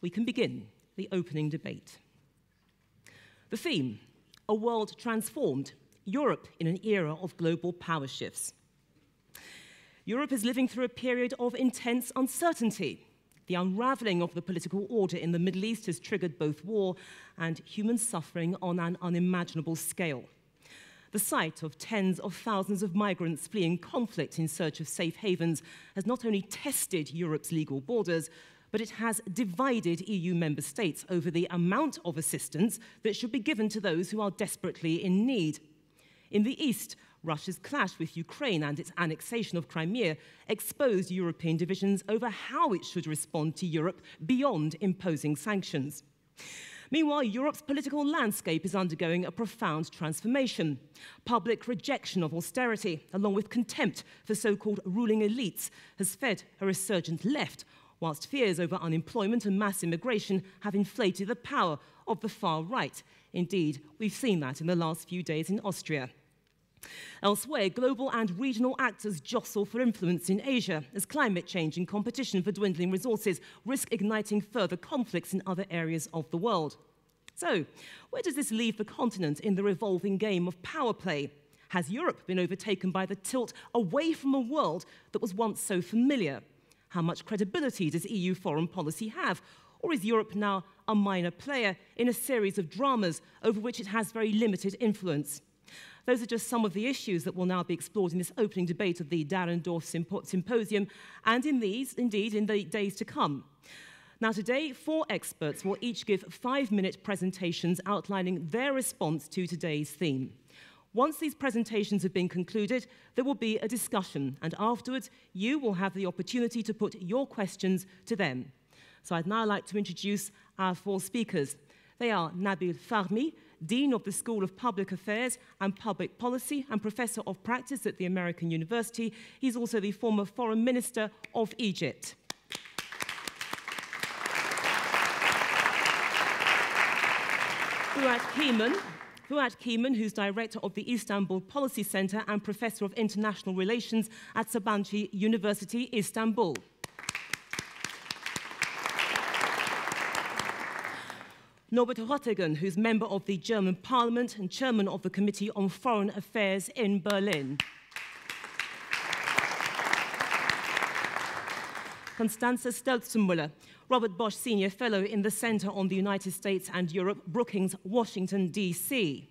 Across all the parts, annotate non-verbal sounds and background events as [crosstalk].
we can begin the opening debate. The theme A World Transformed Europe in an Era of Global Power Shifts. Europe is living through a period of intense uncertainty. The unraveling of the political order in the Middle East has triggered both war and human suffering on an unimaginable scale. The sight of tens of thousands of migrants fleeing conflict in search of safe havens has not only tested Europe's legal borders, but it has divided EU member states over the amount of assistance that should be given to those who are desperately in need. In the East, Russia's clash with Ukraine and its annexation of Crimea exposed European divisions over how it should respond to Europe beyond imposing sanctions. Meanwhile, Europe's political landscape is undergoing a profound transformation. Public rejection of austerity, along with contempt for so called ruling elites, has fed a resurgent left, whilst fears over unemployment and mass immigration have inflated the power of the far right. Indeed, we've seen that in the last few days in Austria. Elsewhere, global and regional actors jostle for influence in Asia as climate change and competition for dwindling resources risk igniting further conflicts in other areas of the world. So, where does this leave the continent in the revolving game of power play? Has Europe been overtaken by the tilt away from a world that was once so familiar? How much credibility does EU foreign policy have? Or is Europe now a minor player in a series of dramas over which it has very limited influence? Those are just some of the issues that will now be explored in this opening debate of the Dahrendorf Symposium, and in these, indeed, in the days to come. Now, today, four experts will each give five minute presentations outlining their response to today's theme. Once these presentations have been concluded, there will be a discussion, and afterwards, you will have the opportunity to put your questions to them. So I'd now like to introduce our four speakers. They are Nabil Fahmy, Dean of the School of Public Affairs and Public Policy and Professor of Practice at the American University. He's also the former Foreign Minister of Egypt. Fuat Keyman, Fuat Keyman, who's director of the Istanbul Policy Center and professor of international relations at Sabancı University, Istanbul. Norbert Röttgen, who's member of the German Parliament and chairman of the Committee on Foreign Affairs in Berlin. Constanze Stelzenmüller, Robert Bosch Senior Fellow in the Center on the United States and Europe, Brookings, Washington, D.C.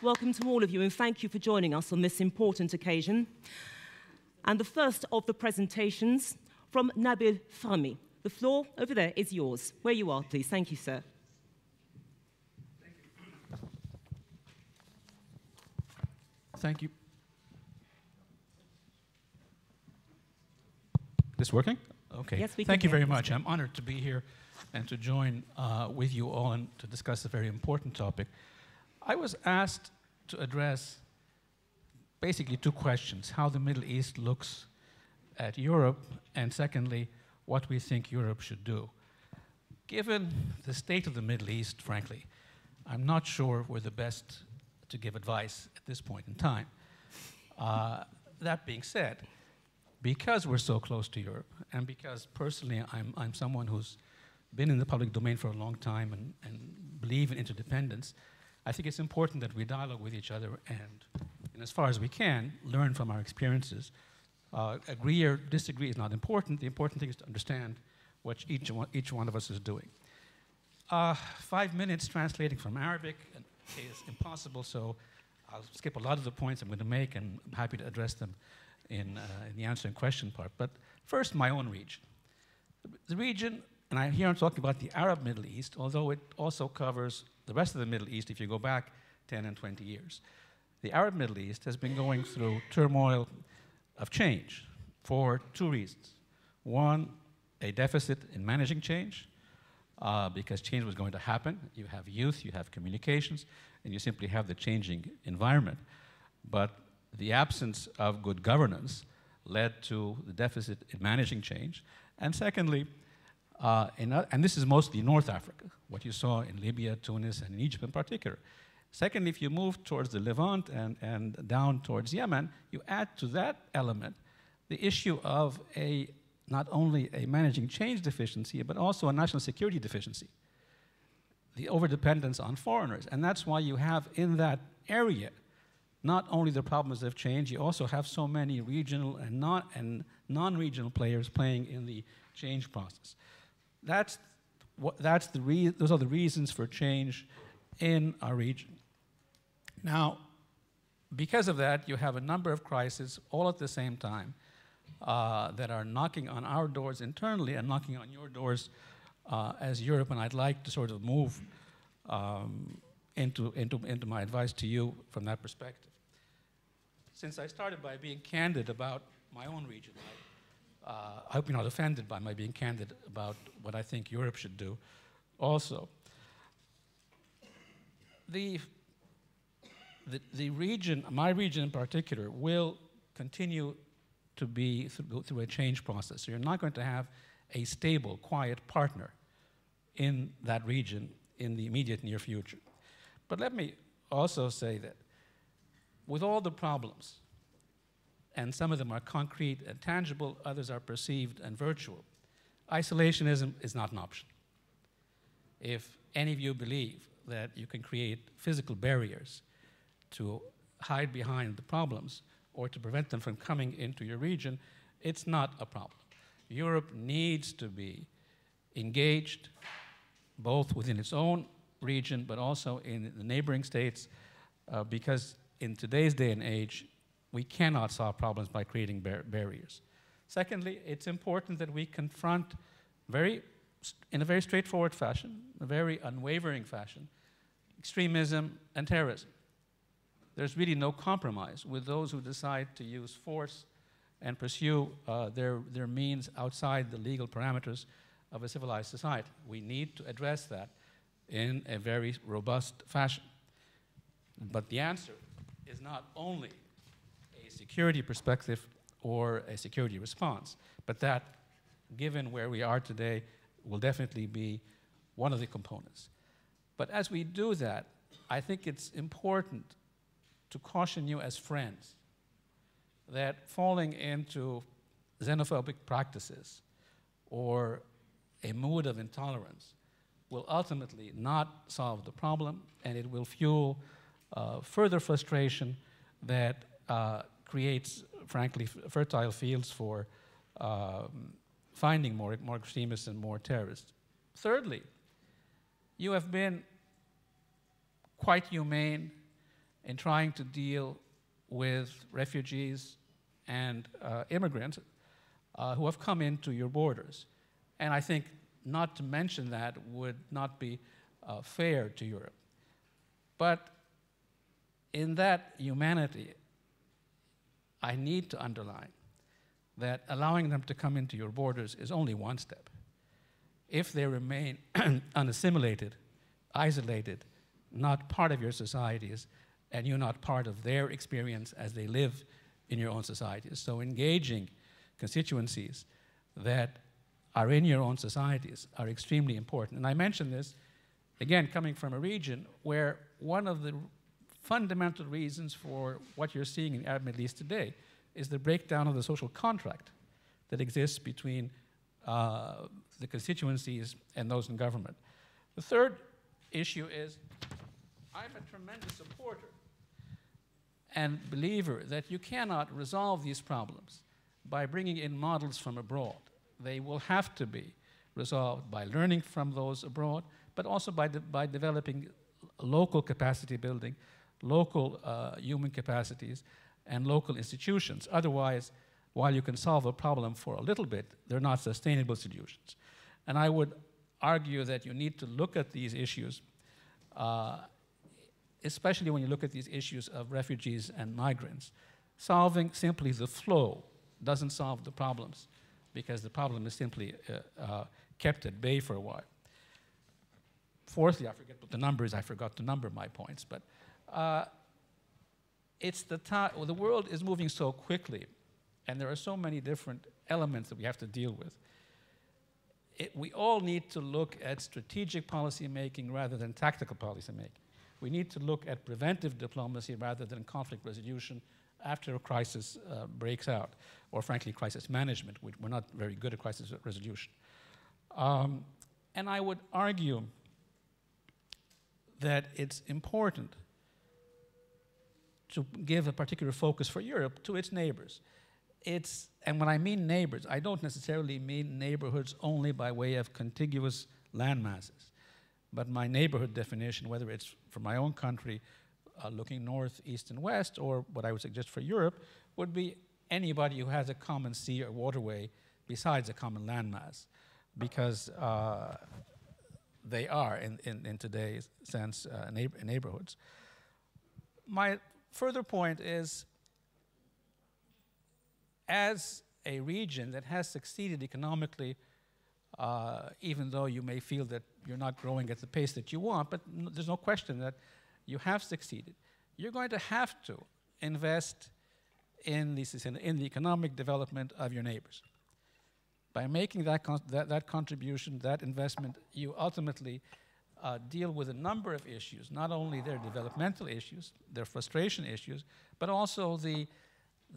Welcome to all of you, and thank you for joining us on this important occasion. And the first of the presentations from Nabil Fahmy. The floor over there is yours. Where you are, please. Thank you, sir. Thank you. This working? Okay. Yes, we Thank can you very much. I'm honored to be here and to join uh, with you all and to discuss a very important topic. I was asked to address basically two questions how the Middle East looks at Europe, and secondly, what we think Europe should do. Given the state of the Middle East, frankly, I'm not sure we're the best to give advice at this point in time. Uh, that being said, because we're so close to Europe, and because personally I'm, I'm someone who's been in the public domain for a long time and, and believe in interdependence, I think it's important that we dialogue with each other and, and as far as we can, learn from our experiences. Uh, agree or disagree is not important. The important thing is to understand what each one, each one of us is doing. Uh, five minutes translating from Arabic is impossible, so I'll skip a lot of the points I'm going to make, and I'm happy to address them in, uh, in the answer and question part. But first, my own region. The region, and I, here I'm talking about the Arab Middle East, although it also covers the rest of the Middle East if you go back 10 and 20 years. The Arab Middle East has been going through turmoil of change for two reasons. One, a deficit in managing change, uh, because change was going to happen. You have youth, you have communications, and you simply have the changing environment. But the absence of good governance led to the deficit in managing change. And secondly, uh, in, uh, and this is mostly North Africa, what you saw in Libya, Tunis, and in Egypt in particular. Secondly, if you move towards the Levant and, and down towards Yemen, you add to that element the issue of a not only a managing change deficiency, but also a national security deficiency, the overdependence on foreigners. And that's why you have in that area not only the problems of change, you also have so many regional and, non, and non-regional players playing in the change process. That's, what, that's the re- those are the reasons for change in our region. Now, because of that, you have a number of crises all at the same time uh, that are knocking on our doors internally and knocking on your doors uh, as Europe. And I'd like to sort of move um, into, into, into my advice to you from that perspective. Since I started by being candid about my own region, I, uh, I hope you're not offended by my being candid about what I think Europe should do also. The, the, the region, my region in particular, will continue to be through, through a change process. So you're not going to have a stable, quiet partner in that region in the immediate near future. But let me also say that with all the problems, and some of them are concrete and tangible, others are perceived and virtual, isolationism is not an option. If any of you believe that you can create physical barriers to hide behind the problems or to prevent them from coming into your region, it's not a problem. Europe needs to be engaged both within its own region but also in the neighboring states uh, because in today's day and age, we cannot solve problems by creating bar barriers. Secondly, it's important that we confront very, in a very straightforward fashion, a very unwavering fashion, extremism and terrorism. There's really no compromise with those who decide to use force and pursue uh, their, their means outside the legal parameters of a civilized society. We need to address that in a very robust fashion. But the answer is not only a security perspective or a security response, but that, given where we are today, will definitely be one of the components. But as we do that, I think it's important to caution you as friends that falling into xenophobic practices or a mood of intolerance will ultimately not solve the problem and it will fuel uh, further frustration that uh, creates, frankly, fertile fields for um, finding more, more extremists and more terrorists. Thirdly, you have been quite humane in trying to deal with refugees and uh, immigrants uh, who have come into your borders. And I think not to mention that would not be uh, fair to Europe. But in that humanity, I need to underline that allowing them to come into your borders is only one step. If they remain [clears throat] unassimilated, isolated, not part of your societies, and you're not part of their experience as they live in your own societies. So engaging constituencies that are in your own societies are extremely important. And I mention this, again, coming from a region where one of the fundamental reasons for what you're seeing in the Arab Middle East today is the breakdown of the social contract that exists between uh, the constituencies and those in government. The third issue is I'm a tremendous supporter and believer that you cannot resolve these problems by bringing in models from abroad. They will have to be resolved by learning from those abroad, but also by, de by developing local capacity building local uh, human capacities and local institutions. Otherwise, while you can solve a problem for a little bit, they're not sustainable solutions. And I would argue that you need to look at these issues, uh, especially when you look at these issues of refugees and migrants. Solving simply the flow doesn't solve the problems because the problem is simply uh, uh kept at bay for a while. Fourthly, I forget what the number is, I forgot to number my points, but uh, it's the time, well, the world is moving so quickly, and there are so many different elements that we have to deal with. It, we all need to look at strategic policy making rather than tactical policy making. We need to look at preventive diplomacy rather than conflict resolution after a crisis uh, breaks out. or frankly, crisis management. We, are not very good at crisis resolution. Um, and I would argue that it's important to give a particular focus for Europe to its neighbors. It's, and when I mean neighbors, I don't necessarily mean neighborhoods only by way of contiguous land masses. But my neighborhood definition, whether it's for my own country, uh, looking north, east, and west, or what I would suggest for Europe, would be anybody who has a common sea or waterway besides a common landmass, because uh, they are, in, in, in today's sense, uh, neighbor neighborhoods. My further point is as a region that has succeeded economically, uh, even though you may feel that you're not growing at the pace that you want, but there's no question that you have succeeded. You're going to have to invest in the, in the economic development of your neighbors. By making that, that, that contribution, that investment, you ultimately uh, deal with a number of issues, not only their developmental issues, their frustration issues, but also the,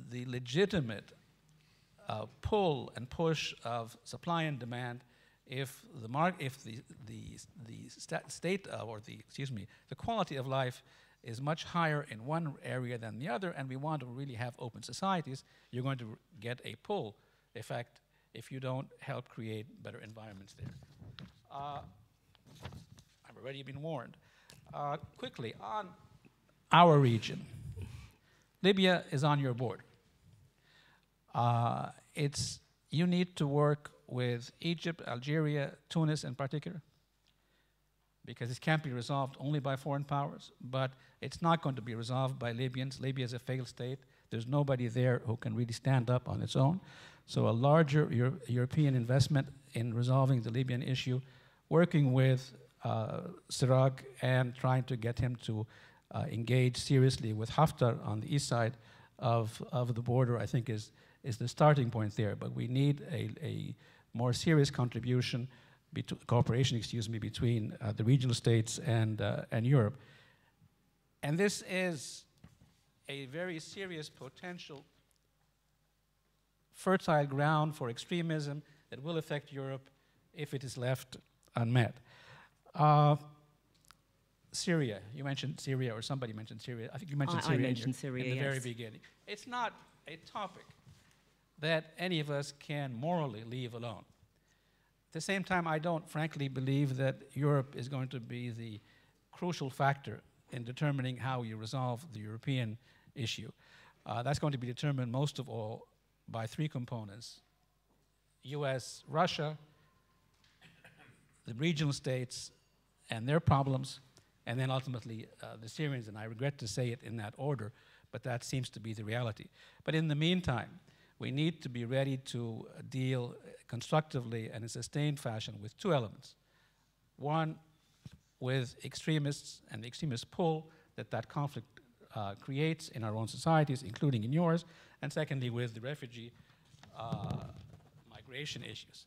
the legitimate uh, pull and push of supply and demand if the if the the the state uh, or the excuse me the quality of life is much higher in one area than the other and we want to really have open societies you're going to get a pull. Effect if you don't help create better environments there. Uh, already been warned uh, quickly on our region Libya is on your board uh, it's you need to work with Egypt, Algeria, Tunis in particular, because it can't be resolved only by foreign powers, but it's not going to be resolved by Libyans. Libya is a failed state. There's nobody there who can really stand up on its own. So a larger Euro European investment in resolving the Libyan issue, working with uh, and trying to get him to uh, engage seriously with Haftar on the east side of, of the border, I think is, is the starting point there. But we need a, a more serious contribution, cooperation, excuse me, between uh, the regional states and, uh, and Europe. And this is a very serious potential fertile ground for extremism that will affect Europe if it is left unmet. Uh, Syria, you mentioned Syria, or somebody mentioned Syria. I think you mentioned I, Syria, I mentioned in, Syria, in the yes. very beginning. It's not a topic that any of us can morally leave alone. At the same time, I don't frankly believe that Europe is going to be the crucial factor in determining how you resolve the European issue. Uh, that's going to be determined most of all by three components US, Russia, the regional states and their problems, and then ultimately uh, the Syrians. And I regret to say it in that order, but that seems to be the reality. But in the meantime, we need to be ready to deal constructively and in a sustained fashion with two elements. One, with extremists and the extremist pull that that conflict uh, creates in our own societies, including in yours, and secondly, with the refugee uh, migration issues.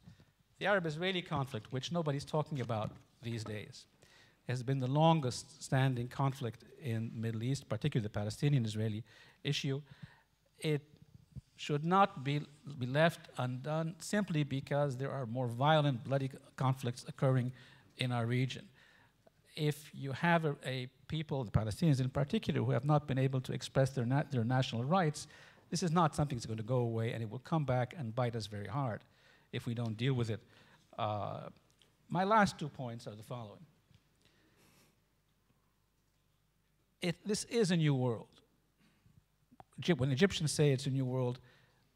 The Arab-Israeli conflict, which nobody's talking about these days, It has been the longest standing conflict in the Middle East, particularly the Palestinian-Israeli issue. It should not be, be left undone simply because there are more violent, bloody conflicts occurring in our region. If you have a, a people, the Palestinians in particular, who have not been able to express their, na their national rights, this is not something that's going to go away, and it will come back and bite us very hard if we don't deal with it. Uh, my last two points are the following. It, this is a new world. When Egyptians say it's a new world,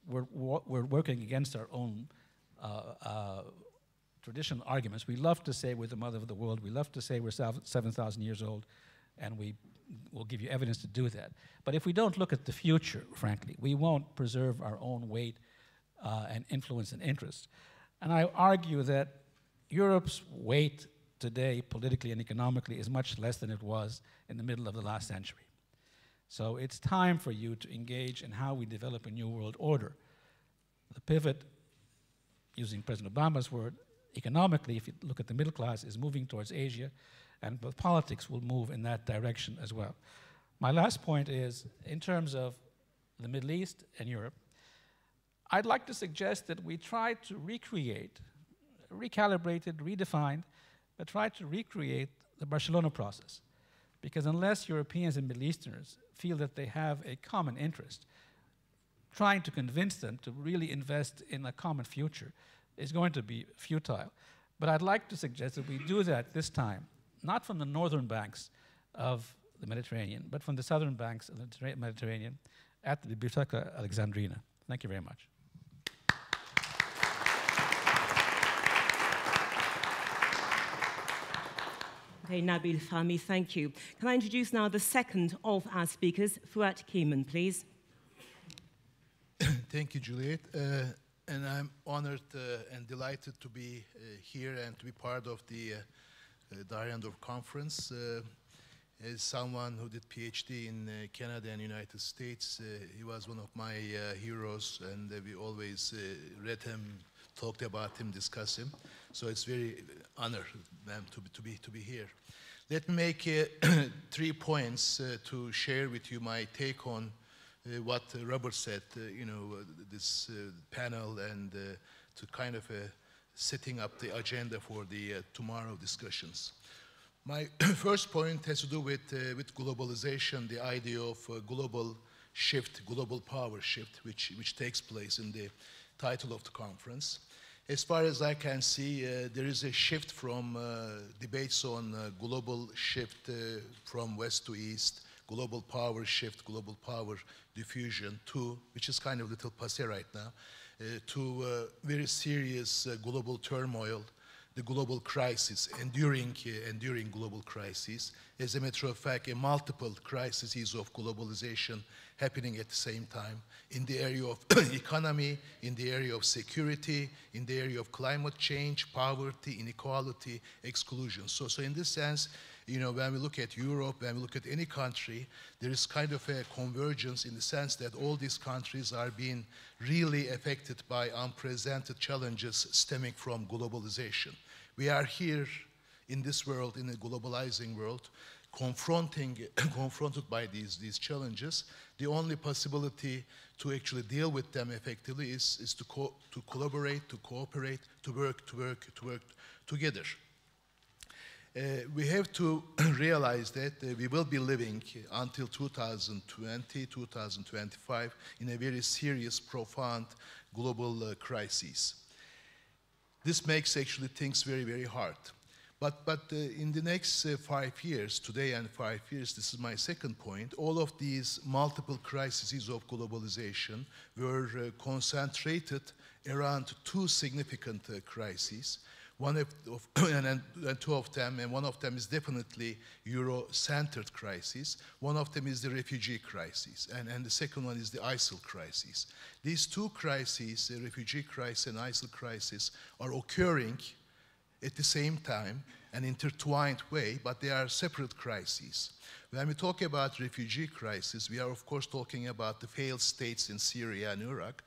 we're, we're working against our own uh, uh, traditional arguments. We love to say we're the mother of the world. We love to say we're 7,000 years old, and we will give you evidence to do that. But if we don't look at the future, frankly, we won't preserve our own weight uh, and influence and interest. And I argue that Europe's weight today, politically and economically, is much less than it was in the middle of the last century. So it's time for you to engage in how we develop a new world order. The pivot, using President Obama's word, economically, if you look at the middle class, is moving towards Asia, and politics will move in that direction as well. My last point is, in terms of the Middle East and Europe, I'd like to suggest that we try to recreate, recalibrate redefined, but try to recreate the Barcelona process. Because unless Europeans and Middle Easterners feel that they have a common interest, trying to convince them to really invest in a common future is going to be futile. But I'd like to suggest that we do that this time, not from the northern banks of the Mediterranean, but from the southern banks of the Mediterranean at the Biblioteca Alexandrina. Thank you very much. Okay, Nabil Fahmy, thank you. Can I introduce now the second of our speakers, Fuat Keyman, please? [coughs] thank you, Juliette. Uh, and I'm honored uh, and delighted to be uh, here and to be part of the uh, uh Dahrendorf conference. Uh, as someone who did PhD in uh, Canada and United States, he was one of my heroes, and we always read him, talked about him, discussed him. So it's very honor um, to, be, to, be, to be here. Let me make uh, [clears throat] three points uh, to share with you my take on uh, what Robert said, uh, you know, uh, this uh, panel and to kind of setting up the agenda for the tomorrow discussions. My [clears throat] first point has to do with, with globalization, the idea of global shift, global power shift, which, which takes place in the title of the conference. As far as I can see, uh, there is a shift from uh, debates on uh, global shift uh, from west to east, global power shift, global power diffusion to, which is kind of a little passe right now, uh, to uh, very serious global turmoil, the global crisis, enduring, enduring global crisis. As a matter of fact, a multiple crises of globalization happening at the same time in the area of [clears throat] economy, in the area of security, in the area of climate change, poverty, inequality, exclusion. So, so in this sense, you know, when we look at Europe, when we look at any country, there is kind of a convergence in the sense that all these countries are being really affected by unprecedented challenges stemming from globalization. We are here in this world, in a globalizing world, confronting, [clears throat] confronted by these, these challenges, the only possibility to actually deal with them effectively is, is to, co to collaborate, to cooperate, to work, to work, to work together. Uh, we have to [clears throat] realize that uh, we will be living until 2020, 2025 in a very serious, profound global uh, crisis. This makes actually things very, very hard. But, but uh, in the next uh, five years, today and five years, this is my second point, all of these multiple crises of globalization were uh, concentrated around two significant uh, crises. One of, of [clears throat] and, and, two of them, and one of them is definitely Euro-centered crisis. One of them is the refugee crisis, and, and the second one is the ISIL crisis. These two crises, the refugee crisis and ISIL crisis, are occurring at the same time, an intertwined way, but they are separate crises. When we talk about refugee crisis, we are of course talking about the failed states in Syria and Iraq,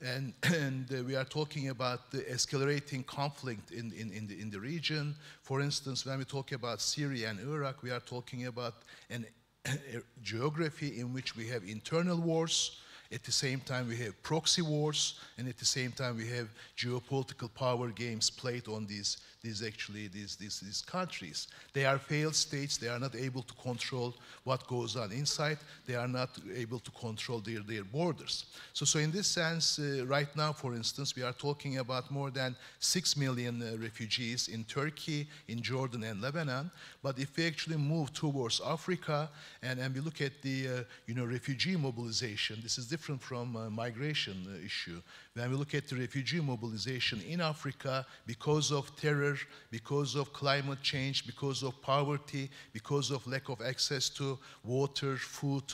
and, [clears throat] and uh, we are talking about the escalating conflict in, in, in, the, in the region. For instance, when we talk about Syria and Iraq, we are talking about an, [clears throat] a geography in which we have internal wars, at the same time, we have proxy wars, and at the same time, we have geopolitical power games played on these these actually these, these, these countries. They are failed states. They are not able to control what goes on inside. They are not able to control their, their borders. So, so in this sense, uh, right now, for instance, we are talking about more than 6 million uh, refugees in Turkey, in Jordan and Lebanon. But if we actually move towards Africa and, and we look at the uh, you know, refugee mobilization, this is different from uh, migration uh, issue. When we look at the refugee mobilization in Africa because of terror, because of climate change, because of poverty, because of lack of access to water, food,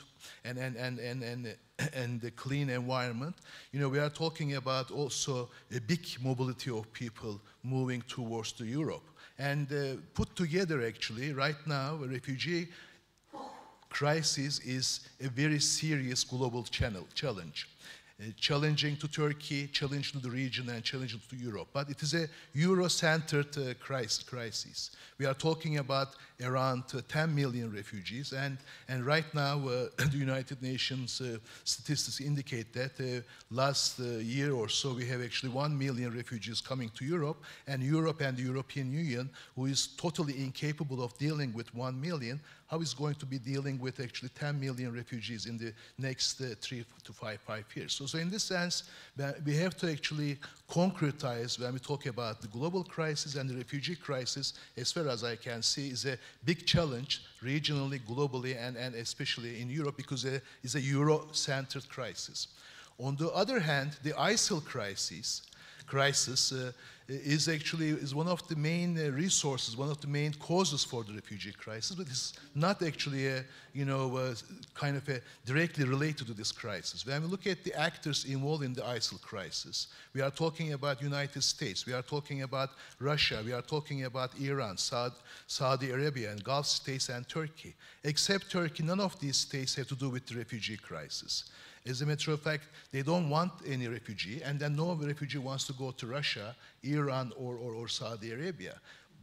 and, and, and, and, and, [coughs] and the clean environment, you know, we are talking about also a big mobility of people moving towards the Europe. And uh, put together, actually, right now, a refugee crisis is a very serious global channel, challenge. Uh, challenging to Turkey, challenging to the region, and challenging to Europe. But it is a Euro-centered uh, crisis. We are talking about around uh, 10 million refugees, and, and right now [coughs] the United Nations statistics indicate that last year or so we have actually 1 million refugees coming to Europe, and Europe and the European Union, who is totally incapable of dealing with 1 million, how is going to be dealing with actually 10 million refugees in the next uh, three to five, five years. So, so in this sense, we have to actually concretize when we talk about the global crisis and the refugee crisis, as far as I can see, is a big challenge regionally, globally, and, and especially in Europe because it's a Euro-centered crisis. On the other hand, the ISIL crisis, crisis uh, is actually is one of the main uh, resources, one of the main causes for the refugee crisis, but it's not actually a, you know, a, kind of a directly related to this crisis. When we look at the actors involved in the ISIL crisis, we are talking about United States, we are talking about Russia, we are talking about Iran, Saud Saudi Arabia, and Gulf states and Turkey. Except Turkey, none of these states have to do with the refugee crisis. As a matter of fact, they don't want any refugee, and then no refugee wants to go to Russia, Iran, or, or, or Saudi Arabia.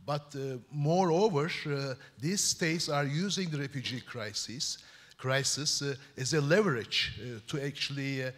But uh, moreover, uh, these states are using the refugee crisis crisis uh, as a leverage uh, to actually uh,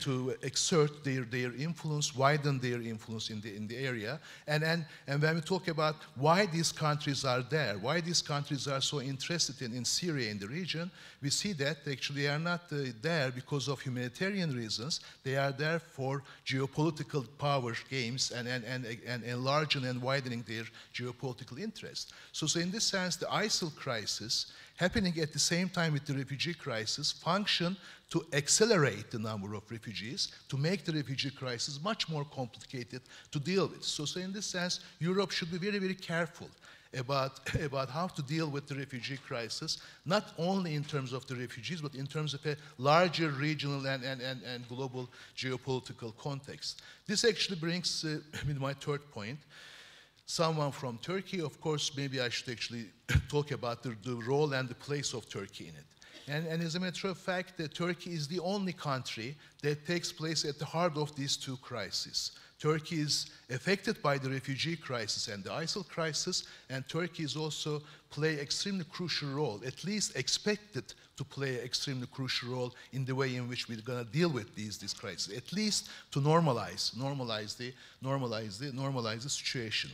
to exert their, their influence, widen their influence in the, in the area. And, and, and when we talk about why these countries are there, why these countries are so interested in, in Syria in the region, we see that they actually are not uh, there because of humanitarian reasons. They are there for geopolitical power games and, and, and, and enlarging and widening their geopolitical interests. So, so in this sense, the ISIL crisis happening at the same time with the refugee crisis function to accelerate the number of refugees, to make the refugee crisis much more complicated to deal with. So, so in this sense, Europe should be very, very careful about, [laughs] about how to deal with the refugee crisis, not only in terms of the refugees, but in terms of a larger regional and, and, and, and global geopolitical context. This actually brings uh, [laughs] me to my third point someone from Turkey, of course, maybe I should actually [laughs] talk about the, the, role and the place of Turkey in it. And, and as a matter of fact, Turkey is the only country that takes place at the heart of these two crises. Turkey is affected by the refugee crisis and the ISIL crisis, and Turkey is also play extremely crucial role, at least expected to play extremely crucial role in the way in which we're going to deal with these, these crises, at least to normalize, normalize the, normalize the, normalize the situation.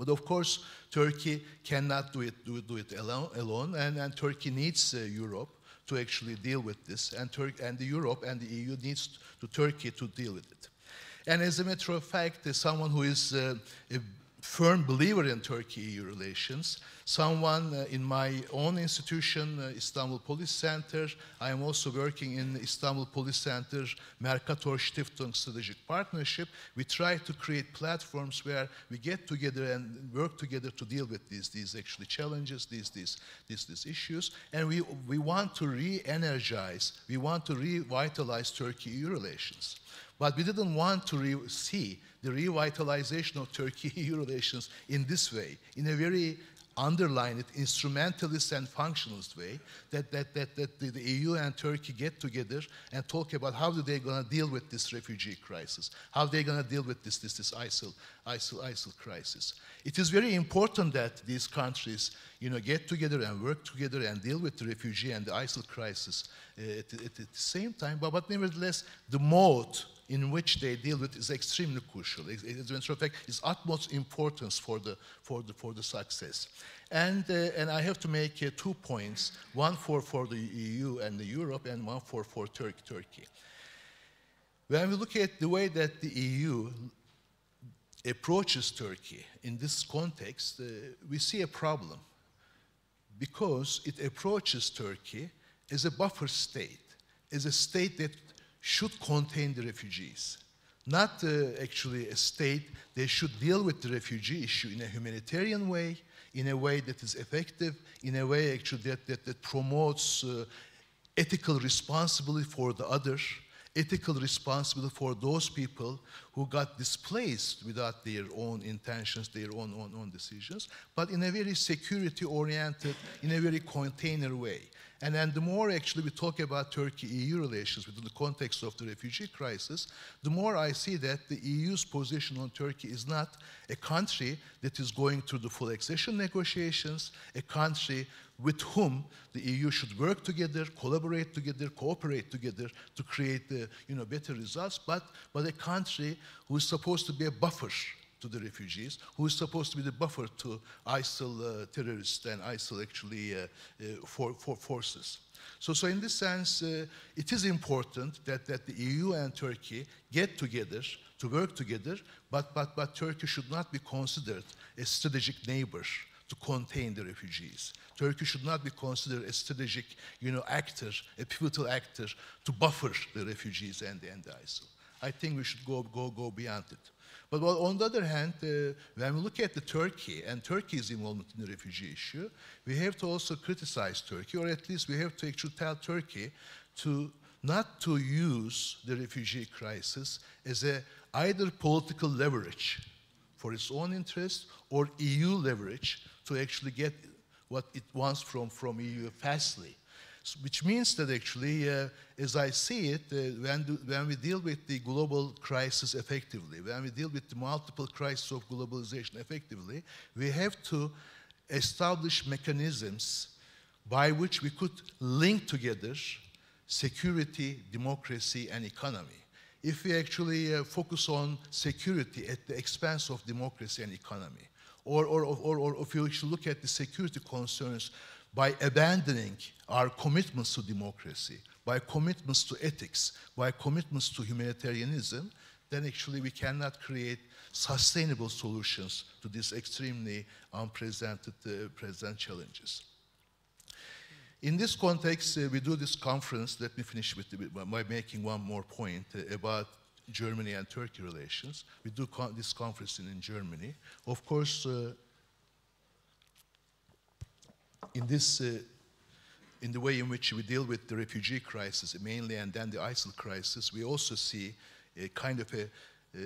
But of course, Turkey cannot do it, do, do it alone, alone and, and Turkey needs uh, Europe to actually deal with this, and, and the Europe and the EU needs to Turkey to deal with it. And as a matter of fact, someone who is uh, a firm believer in Turkey-EU relations, someone uh, in my own institution, uh, Istanbul Policy Center. I am also working in Istanbul Policy Center Mercator Stiftung Strategic Partnership. We try to create platforms where we get together and work together to deal with these, these actually challenges, these, these, these, these issues. And we, we want to re-energize, we want to revitalize Turkey-EU relations. But we didn't want to see the revitalization of Turkey-EU [laughs] relations in this way, in a very underline it instrumentalist and functionalist way that, that, that, that the, the, EU and Turkey get together and talk about how they're they going to deal with this refugee crisis, how they're going to deal with this, this, this ISIL, ISIL, ISIL crisis. It is very important that these countries you know, get together and work together and deal with the refugee and the ISIL crisis uh, at, at, at the same time, but, but nevertheless, the mode in which they deal with is extremely crucial. As a matter of fact, it's utmost importance for the, for the, for the success. And, uh, and I have to make uh, two points, one for, for the EU and the Europe and one for, for Turkey, Turkey. When we look at the way that the EU approaches Turkey in this context, uh, we see a problem because it approaches Turkey as a buffer state, as a state that should contain the refugees. Not uh, actually a state, they should deal with the refugee issue in a humanitarian way, in a way that is effective, in a way actually that, that, that promotes uh, ethical responsibility for the other, ethical responsibility for those people who got displaced without their own intentions, their own, own, own decisions, but in a very security oriented, in a very container way. And then the more actually we talk about Turkey-EU relations within the context of the refugee crisis, the more I see that the EU's position on Turkey is not a country that is going through the full accession negotiations, a country with whom the EU should work together, collaborate together, cooperate together to create the, you know, better results, but, but a country who is supposed to be a buffer to the refugees, who is supposed to be the buffer to ISIL uh, terrorists and ISIL actually uh, uh, for, for forces. So, so in this sense, uh, it is important that, that the EU and Turkey get together to work together, but, but, but Turkey should not be considered a strategic neighbor to contain the refugees. Turkey should not be considered a strategic, you know, actor, a pivotal actor to buffer the refugees and, and the ISIL. I think we should go, go, go beyond it. But on the other hand, uh, when we look at the Turkey and Turkey's involvement in the refugee issue, we have to also criticize Turkey, or at least we have to actually tell Turkey to not to use the refugee crisis as a either political leverage for its own interest or EU leverage to actually get what it wants from, from EU fastly which means that actually, uh, as I see it, uh, when, do, when we deal with the global crisis effectively, when we deal with the multiple crises of globalization effectively, we have to establish mechanisms by which we could link together security, democracy, and economy. If we actually uh, focus on security at the expense of democracy and economy, or, or, or, or if you actually look at the security concerns by abandoning our commitments to democracy, by commitments to ethics, by commitments to humanitarianism, then actually we cannot create sustainable solutions to these extremely unprecedented uh, present challenges. In this context, uh, we do this conference. Let me finish with by making one more point uh, about Germany and Turkey relations. We do con this conference in, in, Germany. Of course, uh, in this, uh, in the way in which we deal with the refugee crisis mainly and then the ISIL crisis, we also see a kind of a uh,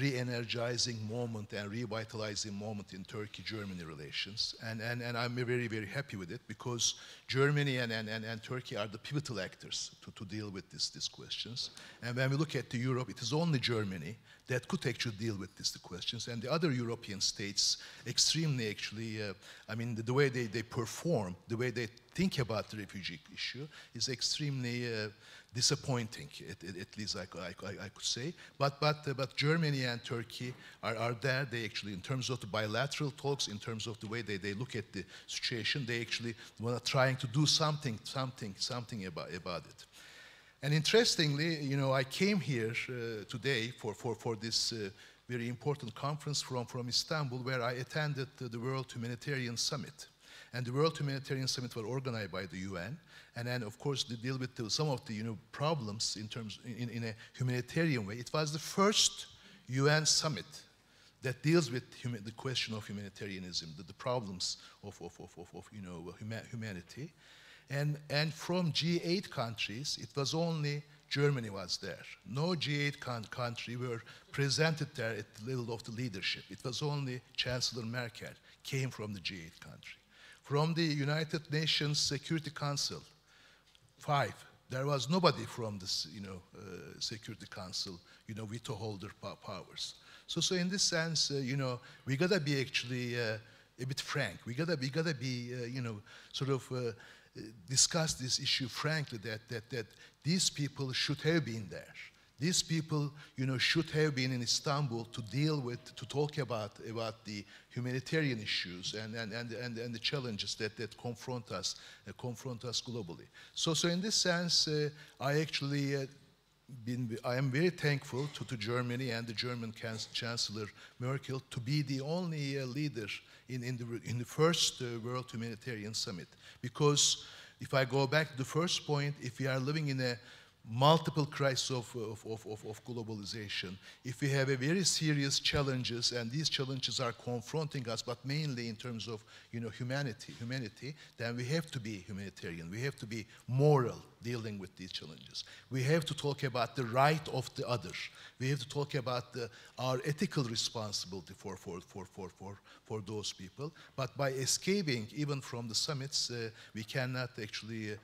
re-energizing moment and revitalizing moment in Turkey-Germany relations. And, and, and I'm very, very happy with it because Germany and, and, and, and Turkey are the pivotal actors to, to deal with this, these questions. And when we look at the Europe, it is only Germany that could actually deal with these questions. And the other European states extremely actually, uh, I mean, the, the, way they, they perform, the way they think about the refugee issue is extremely uh, disappointing, at, at least I, I, I, could say. But, but, uh, but Germany and Turkey are, are there. They actually, in terms of the bilateral talks, in terms of the way they, they look at the situation, they actually to trying to do something, something, something about, about it. And interestingly, you know, I came here uh, today for, for, for this uh, very important conference from, from Istanbul where I attended the World Humanitarian Summit. And the World Humanitarian Summit was organized by the UN. And then, of course, to deal with the, some of the you know, problems in, terms, in, in a humanitarian way. It was the first UN summit that deals with the question of humanitarianism, the, the problems of, of, of, of, you know, huma humanity. And, and from G8 countries, it was only Germany was there. No G8 con country were presented there at the level of the leadership. It was only Chancellor Merkel came from the G8 country. From the United Nations Security Council, five, there was nobody from the you know, uh, Security Council, you know, veto holder powers. So, so in this sense, uh, you know, we gotta be actually uh, a bit frank. We gotta, we gotta be, uh, you know, sort of discuss this issue frankly that, that, that these people should have been there. These people, you know, should have been in Istanbul to deal with, to talk about, about the humanitarian issues and, and, and, and, and the challenges that, that confront us, uh, confront us globally. So, so in this sense, uh, I actually uh, been, I am very thankful to, to Germany and the German Chancellor Merkel to be the only uh, leader in, in, the, in the first uh, World Humanitarian Summit. Because if I go back to the first point, if we are living in a multiple crises of, of, of, of, globalization, if we have a very serious challenges and these challenges are confronting us, but mainly in terms of you know, humanity, humanity, then we have to be humanitarian. We have to be moral dealing with these challenges. We have to talk about the right of the other. We have to talk about the, our ethical responsibility for, for, for, for, for, for those people. But by escaping even from the summits, uh, we cannot actually uh,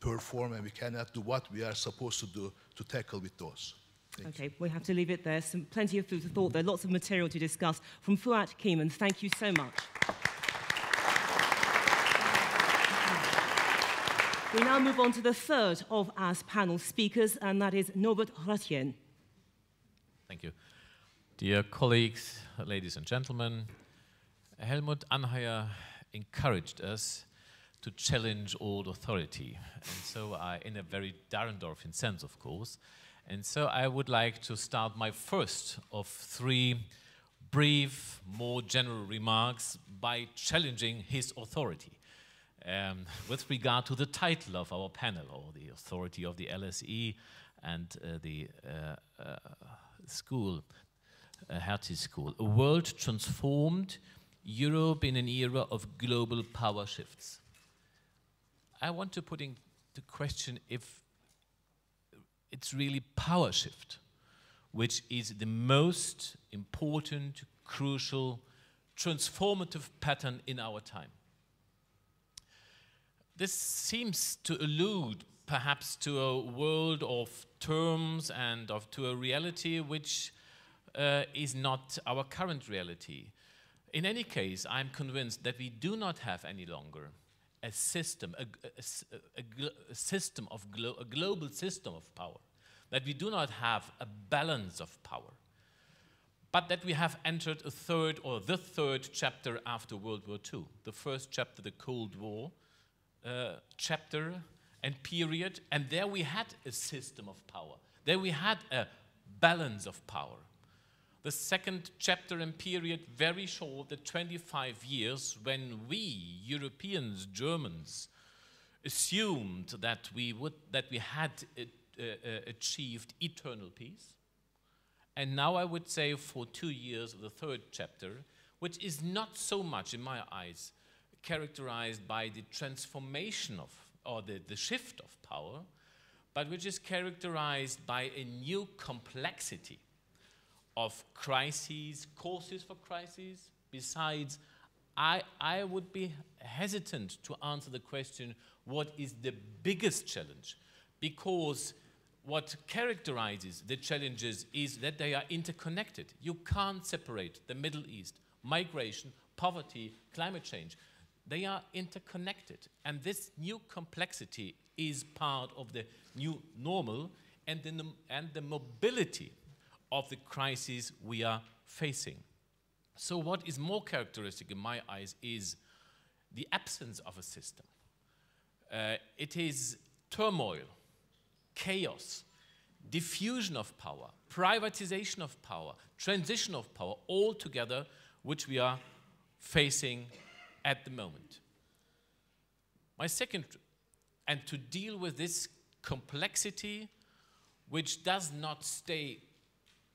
perform and we cannot do what we are supposed to do to tackle with those. Thank okay, you. we have to leave it there. Some, plenty of food for thought there, lots of material to discuss. From Fuat Keyman, thank you so much. We now move on to the third of our panel speakers, and that is Norbert Röttgen. Thank you. Dear colleagues, ladies and gentlemen, Helmut Anheier encouraged us to challenge old authority. And so I, in a very Dahrendorfian sense, of course. And so I would like to start my first of three brief, more general remarks by challenging his authority. Um, with regard to the title of our panel, or the authority of the LSE and uh, the uh, uh, school, uh, Hertie School, a world transformed, Europe in an era of global power shifts. I want to put in the question if it's really power shift, which is the most important, crucial, transformative pattern in our time. This seems to allude perhaps to a world of terms and of, to a reality which uh, is not our current reality. In any case, I'm convinced that we do not have any longer a system, a, a, a, system of glo a global system of power, that we do not have a balance of power, but that we have entered a third or the third chapter after World War II. The first chapter, the Cold War uh, chapter and period, and there we had a system of power. There we had a balance of power. The second chapter and period, very short, the 25 years when we, Europeans, Germans, assumed that we, would, that we had uh, uh, achieved eternal peace. And now I would say for two years of the third chapter, which is not so much, in my eyes, characterized by the transformation of, or the, the shift of power, but which is characterized by a new complexity of crises, causes for crises. Besides, I, I would be hesitant to answer the question what is the biggest challenge? Because what characterizes the challenges is that they are interconnected. You can't separate the Middle East, migration, poverty, climate change. They are interconnected. And this new complexity is part of the new normal and the, and the mobility of the crisis we are facing. So, what is more characteristic in my eyes is the absence of a system. Uh, it is turmoil, chaos, diffusion of power, privatization of power, transition of power, all together, which we are facing at the moment. My second, and to deal with this complexity, which does not stay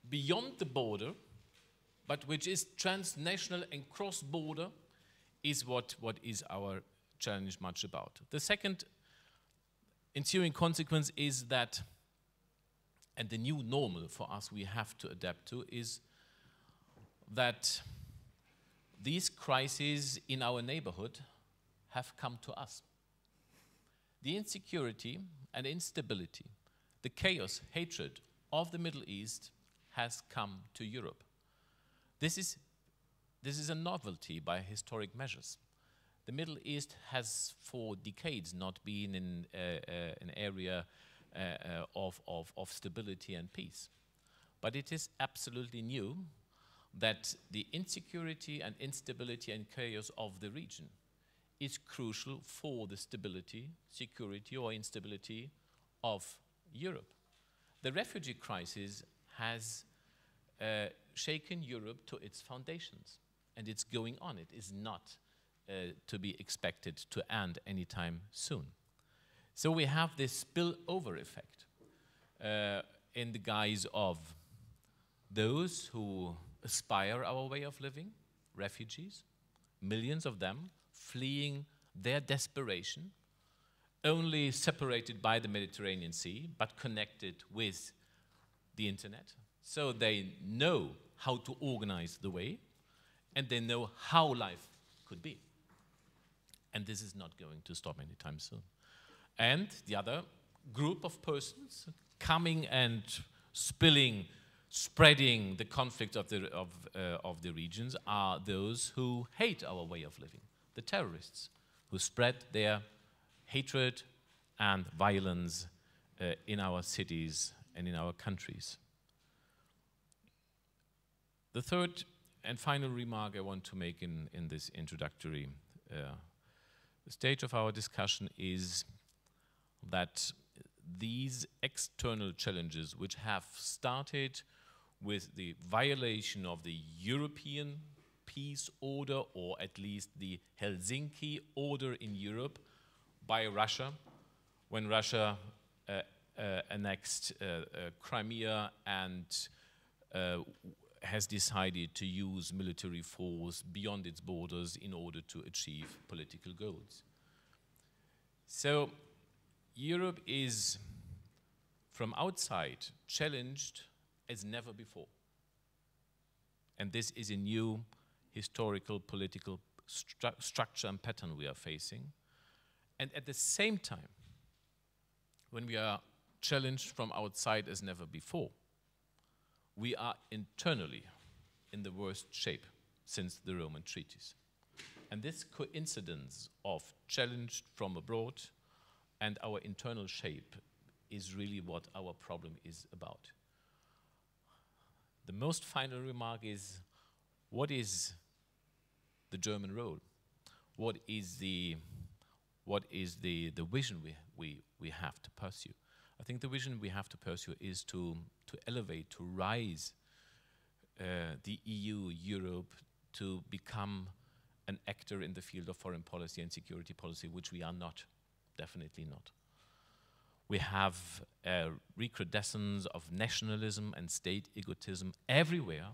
beyond the border, but which is transnational and cross border, is what, what is our challenge much about. The second ensuing consequence is that, and the new normal for us we have to adapt to, is that these crises in our neighborhood have come to us. The insecurity and instability, the chaos, hatred of the Middle East has come to Europe. This is, this is a novelty by historic measures. The Middle East has for decades not been in uh, uh, an area uh, uh, of, of, of stability and peace. But it is absolutely new that the insecurity and instability and chaos of the region is crucial for the stability, security, or instability of Europe. The refugee crisis has uh, shaken Europe to its foundations. And it's going on. It is not uh, to be expected to end anytime soon. So we have this spillover effect. uh, in the guise of those who aspire our way of living, refugees, millions of them fleeing their desperation, only separated by the Mediterranean Sea, but connected with the internet. So they know how to organize the way, and they know how life could be. And this is not going to stop anytime soon. And the other group of persons coming and spilling, spreading the conflict of the, of, uh, of the regions are those who hate our way of living, the terrorists, who spread their hatred and violence uh, in our cities and in our countries. The third and final remark I want to make in, in this introductory uh, stage of our discussion is that these external challenges, which have started with the violation of the European peace order, or at least the Helsinki order in Europe, by Russia, when Russia uh, annexed uh, uh Crimea and uh, has decided to use military force beyond its borders in order to achieve political goals. So Europe is, from outside, challenged as never before. And this is a new historical, political stru structure and pattern we are facing. And at the same time, when we are challenged from outside as never before, we are internally in the worst shape since the Roman treaties. And this coincidence of challenge from abroad and our internal shape is really what our problem is about. The most final remark is what is the German role? What is the, what is the, the vision we, we, we have to pursue? I think the vision we have to pursue is to, to elevate, to rise uh, the EU, Europe, to become an actor in the field of foreign policy and security policy, which we are not, definitely not. We have a recrudescence of nationalism and state egotism everywhere,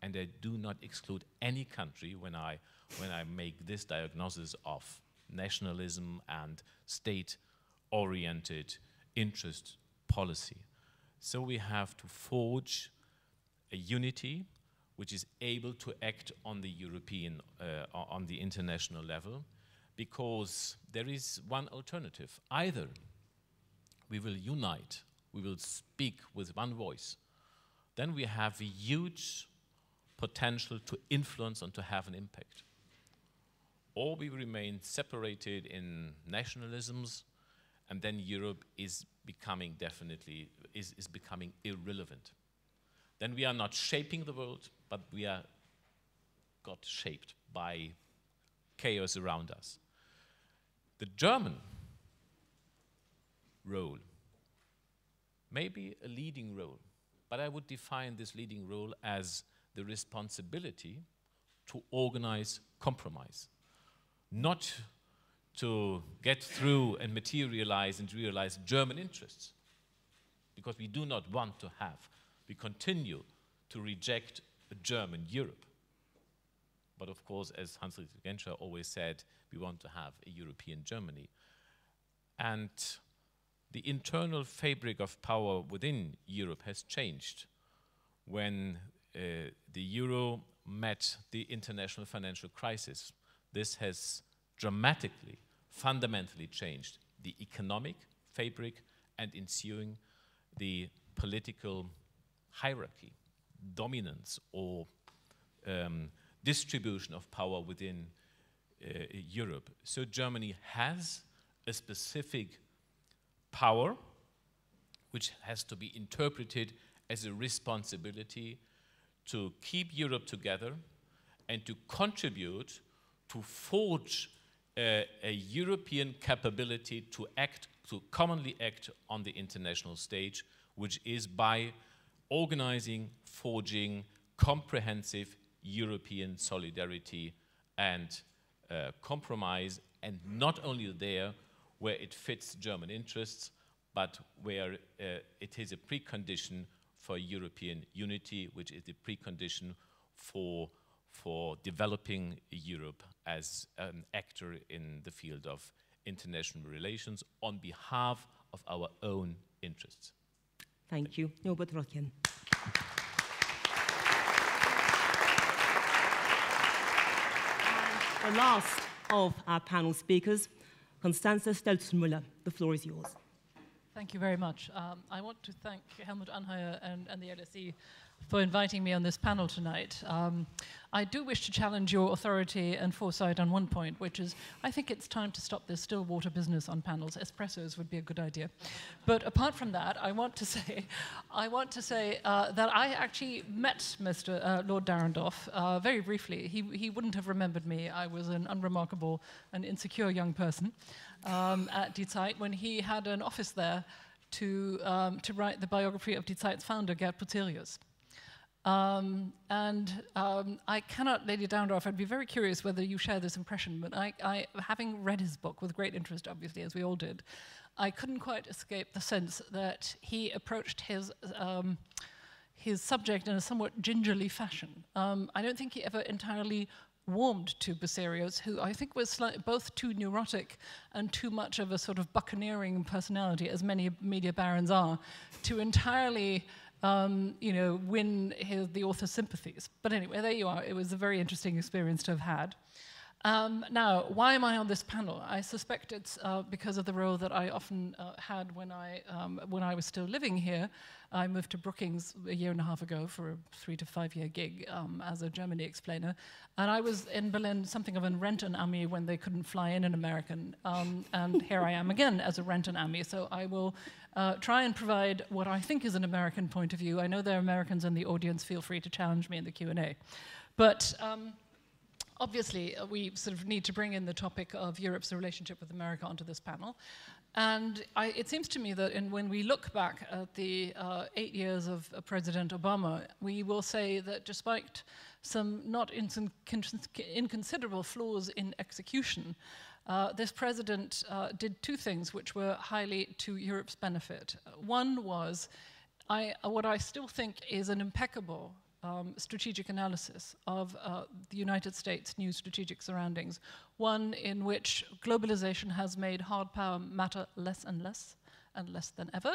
and I do not exclude any country when I, when I make this diagnosis of nationalism and state oriented interest policy. So we have to forge a unity which is able to act on the European, uh, on the international level, because there is one alternative. Either we will unite, we will speak with one voice, then we have a huge potential to influence and to have an impact. Or we remain separated in nationalisms, and then Europe is becoming definitely is, is becoming irrelevant. Then we are not shaping the world, but we are got shaped by chaos around us. The German role may be a leading role, but I would define this leading role as the responsibility to organize compromise, not to get through and materialize and realize German interests, because we do not want to have, we continue to reject a German Europe. But of course, as Hans-Dietrich Genscher always said, we want to have a European Germany. And the internal fabric of power within Europe has changed when uh, the euro met the international financial crisis. This has dramatically, fundamentally changed the economic fabric and ensuing the political hierarchy, dominance, or um, distribution of power within uh, Europe. So Germany has a specific power which has to be interpreted as a responsibility to keep Europe together and to contribute to forge a, a European capability to act, to commonly act on the international stage, which is by organizing, forging comprehensive European solidarity and uh, compromise, and not only there where it fits German interests, but where uh, it is a precondition for European unity, which is the precondition for, for developing Europe as an actor in the field of international relations on behalf of our own interests. Thank you. Norbert Röttgen. the last of our panel speakers, Constanze Stelzenmüller. The floor is yours. Thank you very much. Um, I want to thank Helmut Anheier and, and the LSE for inviting me on this panel tonight. Um, I do wish to challenge your authority and foresight on one point, which is I think it's time to stop this still water business on panels. Espressos would be a good idea. But apart from that, I want to [laughs] say, I want to say uh, that I actually met Mr. Uh, Lord Dahrendorf uh, very briefly. He, he wouldn't have remembered me. I was an unremarkable and insecure young person um, at Die Zeit when he had an office there to, um, to write the biography of Die Zeit's founder, Gerd Bucerius. Um, and um, I cannot, Lady Dahrendorf, I'd be very curious whether you share this impression, but I, I, having read his book with great interest, obviously, as we all did, I couldn't quite escape the sense that he approached his, um, his subject in a somewhat gingerly fashion. Um, I don't think he ever entirely warmed to Bucerius, who I think was both too neurotic and too much of a sort of buccaneering personality, as many media barons are, to entirely um, you know, win his, the author's sympathies. But anyway, there you are. It was a very interesting experience to have had. Um, now, why am I on this panel? I suspect it's uh, because of the role that I often uh, had when I, um, when I was still living here. I moved to Brookings a year and a half ago for a three to five year gig um, as a Germany explainer. And I was in Berlin, something of a Rent-an-Ami when they couldn't fly in an American. Um, and here I am again as a Rent-an-Ami. So I will uh, try and provide what I think is an American point of view. I know there are Americans in the audience. Feel free to challenge me in the Q&A. But um, obviously, uh, we sort of need to bring in the topic of Europe's relationship with America onto this panel. And I, it seems to me that in, when we look back at the uh, eight years of uh, President Obama, we will say that despite some not inconsiderable flaws in execution, uh, this president uh, did two things which were highly to Europe's benefit. One was I, what I still think is an impeccable um, strategic analysis of uh, the United States' new strategic surroundings, one in which globalization has made hard power matter less and less and less than ever,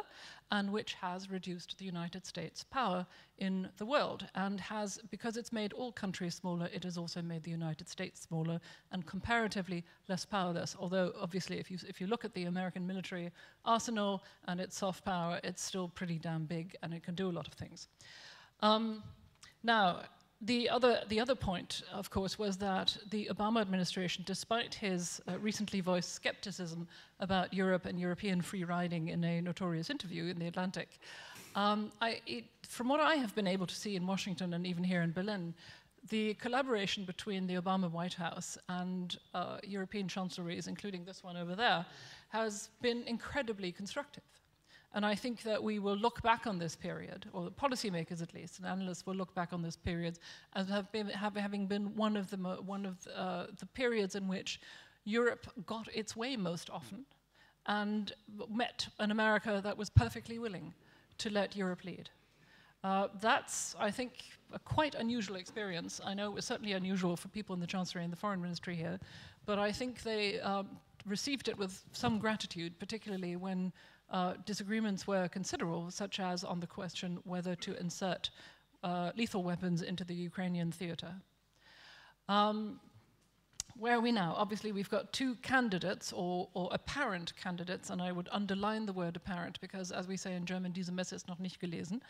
and which has reduced the United States' power in the world, and has, because it's made all countries smaller, it has also made the United States smaller and comparatively less powerless. Although, obviously, if you, if you look at the American military arsenal and its soft power, it's still pretty damn big, and it can do a lot of things. Um, now, the other, the other point, of course, was that the Obama administration, despite his uh, recently voiced skepticism about Europe and European free riding in a notorious interview in the Atlantic, um, I, it, from what I have been able to see in Washington and even here in Berlin, the collaboration between the Obama White House and uh, European chancelleries, including this one over there, has been incredibly constructive. And I think that we will look back on this period, or policymakers at least, and analysts will look back on this period as have been, have, having been one of, the, one of uh, the periods in which Europe got its way most often and met an America that was perfectly willing to let Europe lead. Uh, that's, I think, a quite unusual experience. I know it was certainly unusual for people in the Chancellery and the Foreign Ministry here, but I think they um, received it with some gratitude, particularly when uh, disagreements were considerable, such as on the question whether to insert uh, lethal weapons into the Ukrainian theater. Um, where are we now? Obviously, we've got two candidates, or, or, apparent candidates, and I would underline the word apparent because, as we say in German, diese Messe ist noch nicht gelesen.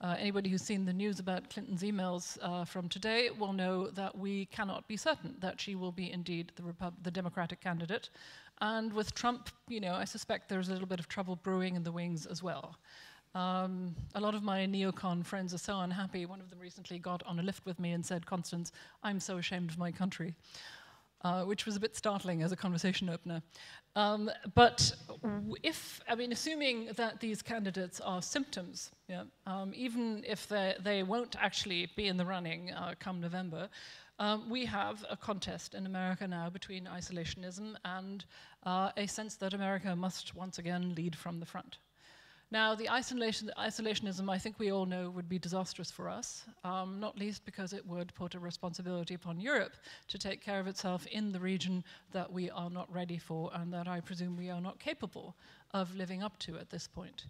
Uh, anybody who's seen the news about Clinton's emails uh, from today will know that we cannot be certain that she will be indeed the, the Democratic candidate. And with Trump, you know, I suspect there's a little bit of trouble brewing in the wings as well. Um, a lot of my neocon friends are so unhappy. One of them recently got on a lift with me and said, Constance, I'm so ashamed of my country, uh, which was a bit startling as a conversation opener. Um, but if, I mean, assuming that these candidates are symptoms, yeah, um, even if they won't actually be in the running uh, come November, um, we have a contest in America now between isolationism and uh, a sense that America must once again lead from the front. Now, the isolation, isolationism, I think we all know, would be disastrous for us, um, not least because it would put a responsibility upon Europe to take care of itself in the region that we are not ready for and that I presume we are not capable of living up to at this point.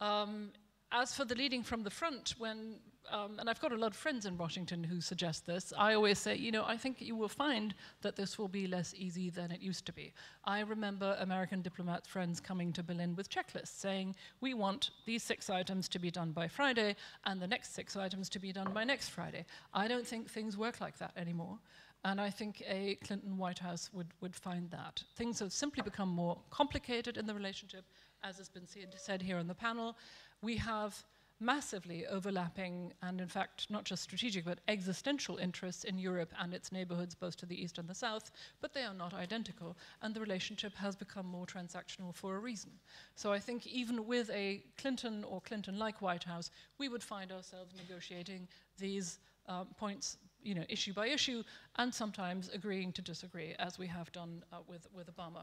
Um, as for the leading from the front, when um, and I've got a lot of friends in Washington who suggest this, I always say, you know, I think you will find that this will be less easy than it used to be. I remember American diplomat friends coming to Berlin with checklists saying, we want these six items to be done by Friday and the next six items to be done by next Friday. I don't think things work like that anymore. And I think a Clinton White House would, would find that. Things have simply become more complicated in the relationship, as has been said here on the panel. We have massively overlapping and, in fact, not just strategic but existential interests in Europe and its neighborhoods, both to the east and the south, but they are not identical, and the relationship has become more transactional for a reason. So I think even with a Clinton or Clinton like White House, we would find ourselves negotiating these uh, points. You know, issue by issue, and sometimes agreeing to disagree, as we have done uh, with, with Obama.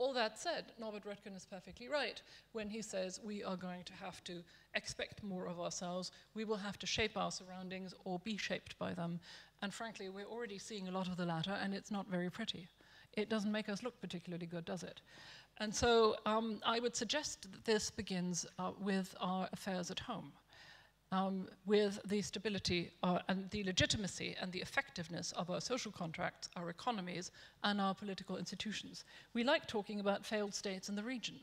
All that said, Norbert Röttgen is perfectly right when he says we are going to have to expect more of ourselves. We will have to shape our surroundings or be shaped by them. And frankly, we're already seeing a lot of the latter, and it's not very pretty. It doesn't make us look particularly good, does it? And so um, I would suggest that this begins uh, with our affairs at home um, with the stability uh, and the legitimacy and the effectiveness of our social contracts, our economies, and our political institutions. We like talking about failed states in the region.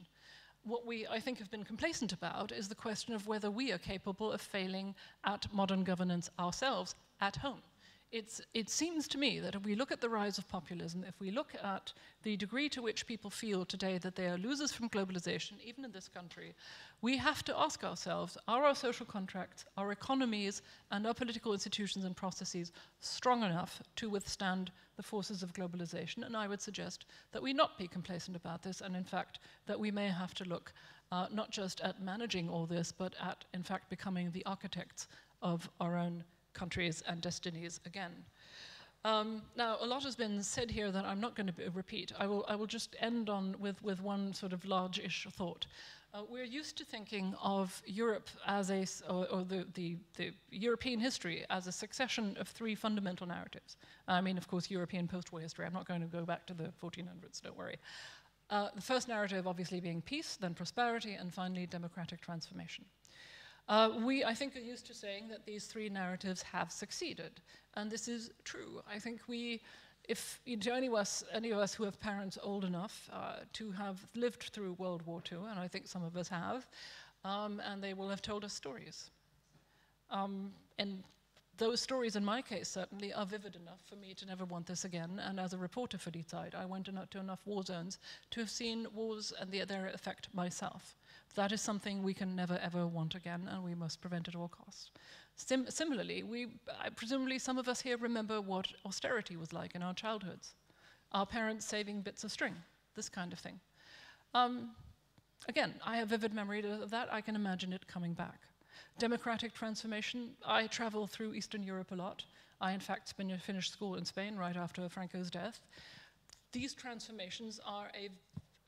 What we, I think, have been complacent about is the question of whether we are capable of failing at modern governance ourselves at home it seems to me that if we look at the rise of populism, if we look at the degree to which people feel today that they are losers from globalization, even in this country, we have to ask ourselves are our social contracts, our economies, and our political institutions and processes strong enough to withstand the forces of globalization? And I would suggest that we not be complacent about this, and in fact, that we may have to look uh, not just at managing all this, but at, in fact, becoming the architects of our own countries and destinies again. Um, now, a lot has been said here that I'm not going to repeat. I will, I will just end on with, with one sort of large-ish thought. Uh, we're used to thinking of Europe as a, or, or the, the, the, European history as a succession of three fundamental narratives. I mean, of course, European post-war history. I'm not going to go back to the 1400s, don't worry. Uh, the first narrative obviously being peace, then prosperity, and finally democratic transformation. Uh, we, I think, are used to saying that these three narratives have succeeded, and this is true. I think we, if any, of us, any of us who have parents old enough uh, to have lived through World War II, and I think some of us have, um, and they will have told us stories. Um, and those stories, in my case, certainly, are vivid enough for me to never want this again. And as a reporter for Die Zeit, I went to enough war zones to have seen wars and the, their effect myself. That is something we can never ever want again, and we must prevent at all costs. Sim similarly, we, I presumably some of us here remember what austerity was like in our childhoods. Our parents saving bits of string, this kind of thing. Um, again, I have vivid memory of that. I can imagine it coming back. Democratic transformation, I travel through Eastern Europe a lot. I, in fact, finished school in Spain right after Franco's death. These transformations are a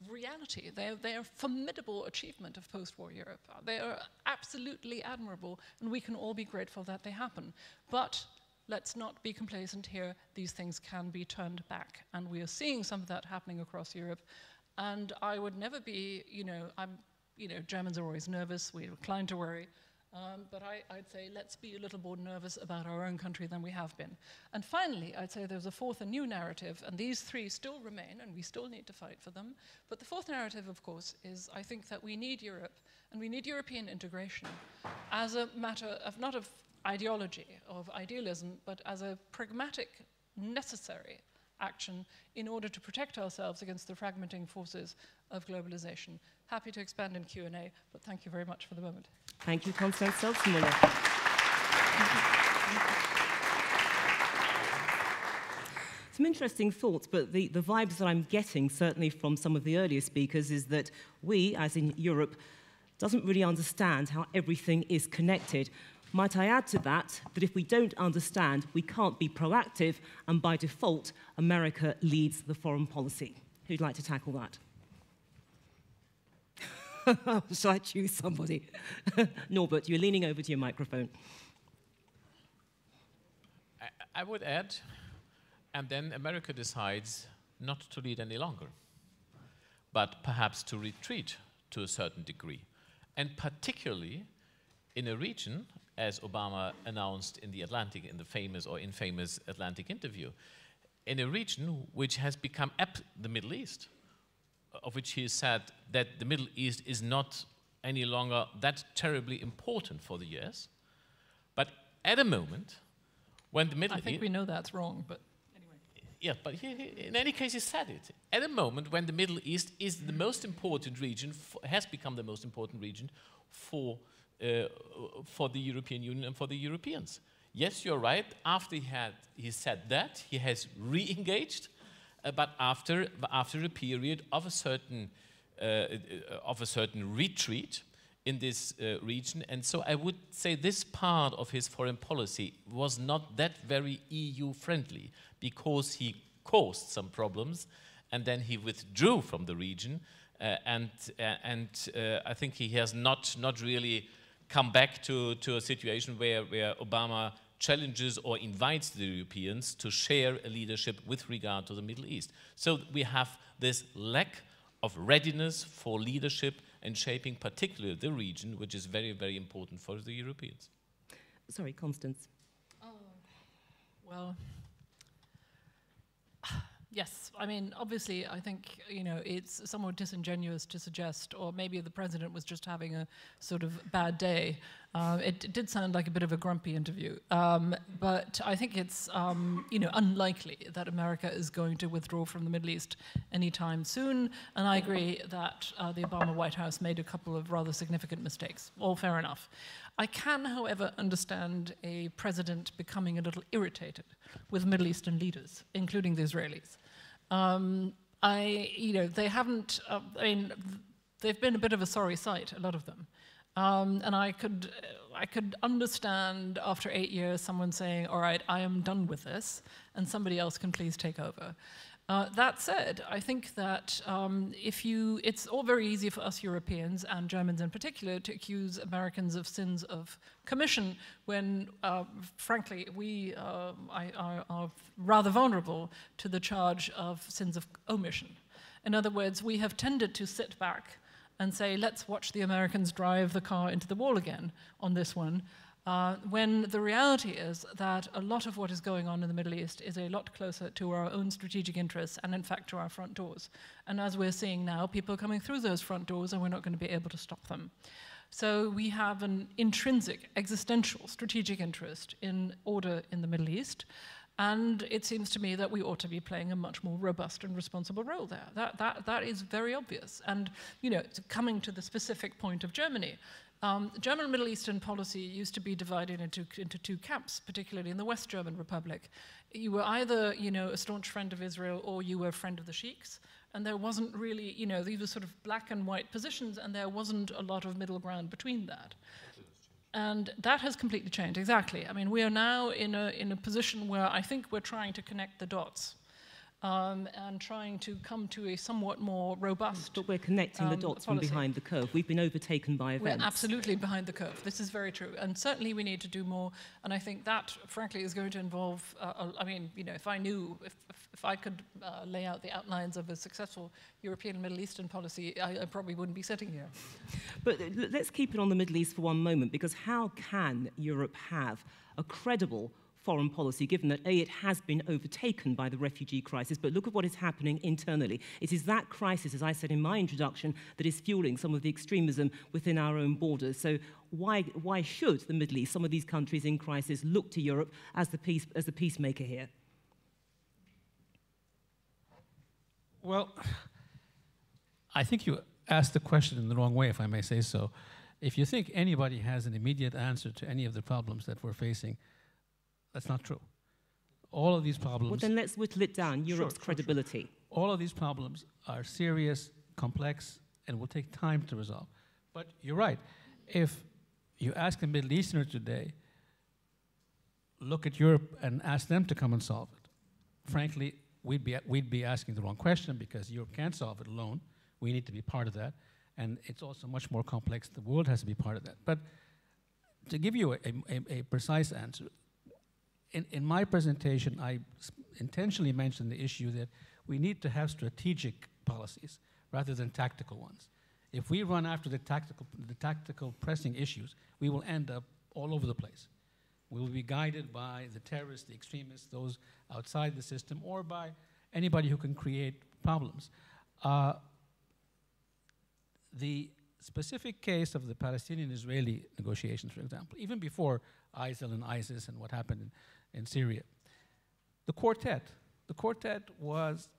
reality. They are, they are formidable achievement of post-war Europe. They are absolutely admirable, and we can all be grateful that they happen. But let's not be complacent here. These things can be turned back, and we are seeing some of that happening across Europe. And I would never be, you know, I'm, you know, Germans are always nervous. We're inclined to worry. Um, but I, would say let's be a little more nervous about our own country than we have been. And finally, I'd say there's a fourth and new narrative, and these three still remain, and we still need to fight for them. But the fourth narrative, of course, is I think that we need Europe, and we need European integration as a matter of not of ideology, of idealism, but as a pragmatic, necessary action in order to protect ourselves against the fragmenting forces of globalization. Happy to expand in Q&A, but thank you very much for the moment. Thank you, Constance Stelzenmüller. Some interesting thoughts, but the, the vibes that I'm getting, certainly from some of the earlier speakers, is that we, as in Europe, doesn't really understand how everything is connected. Might I add to that that if we don't understand, we can't be proactive, and by default, America leads the foreign policy. Who'd like to tackle that? [laughs] Shall I choose somebody? [laughs] Norbert, you're leaning over to your microphone. I, I would add, and then America decides not to lead any longer, but perhaps to retreat to a certain degree. And particularly in a region, as Obama announced in the Atlantic, in the famous or infamous Atlantic interview, in a region which has become the Middle East, of which he said that the Middle East is not any longer that terribly important for the US. But at a moment when the Middle East. I think e we know that's wrong, but anyway. Yeah, but he, he, in any case, he said it. At a moment when the Middle East is the most important region, has become the most important region for, uh, for the European Union and for the Europeans. Yes, you're right. After he had he said that, he has re-engaged, uh, but after after a period of a certain uh, uh, of a certain retreat in this uh, region. And so I would say this part of his foreign policy was not that very EU friendly because he caused some problems and then he withdrew from the region. Uh, and uh, and I think he has not, not really come back to, to a situation where, where Obama challenges or invites the Europeans to share a leadership with regard to the Middle East. So we have this lack of readiness for leadership and shaping particularly the region, which is very, very important for the Europeans. Sorry, Constance. Oh, well, Yes, I mean, obviously, I think you know it's somewhat disingenuous to suggest, or maybe the president was just having a sort of bad day. Uh, it, did sound like a bit of a grumpy interview, um, but I think it's um, you know unlikely that America is going to withdraw from the Middle East anytime soon. And I agree that uh, the Obama White House made a couple of rather significant mistakes. All fair enough. I can, however, understand a president becoming a little irritated with Middle Eastern leaders, including the Israelis. Um, I, you know, they haven't, uh, I mean, they've been a bit of a sorry sight, a lot of them. Um, and I could, I could understand after eight years someone saying, all right, I am done with this, and somebody else can please take over. Uh, that said, I think that um, if you, it's all very easy for us Europeans and Germans in particular to accuse Americans of sins of commission when, uh, frankly, we uh, are, are rather vulnerable to the charge of sins of omission. In other words, we have tended to sit back and say, let's watch the Americans drive the car into the wall again on this one. Uh, when the reality is that a lot of what is going on in the Middle East is a lot closer to our own strategic interests and, in fact, to our front doors. And as we're seeing now, people are coming through those front doors and we're not going to be able to stop them. So we have an intrinsic, existential, strategic interest in order in the Middle East. And it seems to me that we ought to be playing a much more robust and responsible role there. That, that, that is very obvious. And, you know, coming to the specific point of Germany, um, German Middle Eastern policy used to be divided into, into two camps, particularly in the West German Republic. You were either, you know, a staunch friend of Israel or you were a friend of the sheiks. And there wasn't really, you know, these were sort of black and white positions, and there wasn't a lot of middle ground between that. And that has completely changed, exactly. I mean, we are now in a, in a position where I think we're trying to connect the dots um, and trying to come to a somewhat more robust. But we're connecting um, the dots policy. from behind the curve. We've been overtaken by events. We're absolutely behind the curve. This is very true. And certainly we need to do more. And I think that, frankly, is going to involve, uh, I mean, you know, if I knew, if, if I could uh, lay out the outlines of a successful European and Middle Eastern policy, I, I probably wouldn't be sitting here. but let's keep it on the Middle East for one moment, because how can Europe have a credible foreign policy, given that A, it has been overtaken by the refugee crisis, but look at what is happening internally. It is that crisis, as I said in my introduction, that is fueling some of the extremism within our own borders. So why, why should the Middle East, some of these countries in crisis, look to Europe as the, peace, as the peacemaker here? Well, I think you asked the question in the wrong way, if I may say so. If you think anybody has an immediate answer to any of the problems that we're facing, that's not true. All of these problems. Well, then let's whittle it down Europe's sure, credibility. Sure. All of these problems are serious, complex, and will take time to resolve. But you're right. If you ask a Middle Easterner today, look at Europe and ask them to come and solve it, frankly, we'd be, we'd be asking the wrong question because Europe can't solve it alone. We need to be part of that. and it's also much more complex. The world has to be part of that. But to give you a, a, a precise answer, in, in my presentation, I intentionally mentioned the issue that we need to have strategic policies rather than tactical ones. If we run after the tactical, the tactical pressing issues, we will end up all over the place. We will be guided by the terrorists, the extremists, those outside the system, or by anybody who can create problems. Uh, the specific case of the Palestinian-Israeli negotiations, for example, even before ISIL and ISIS and what happened in, in Syria, the quartet, the quartet was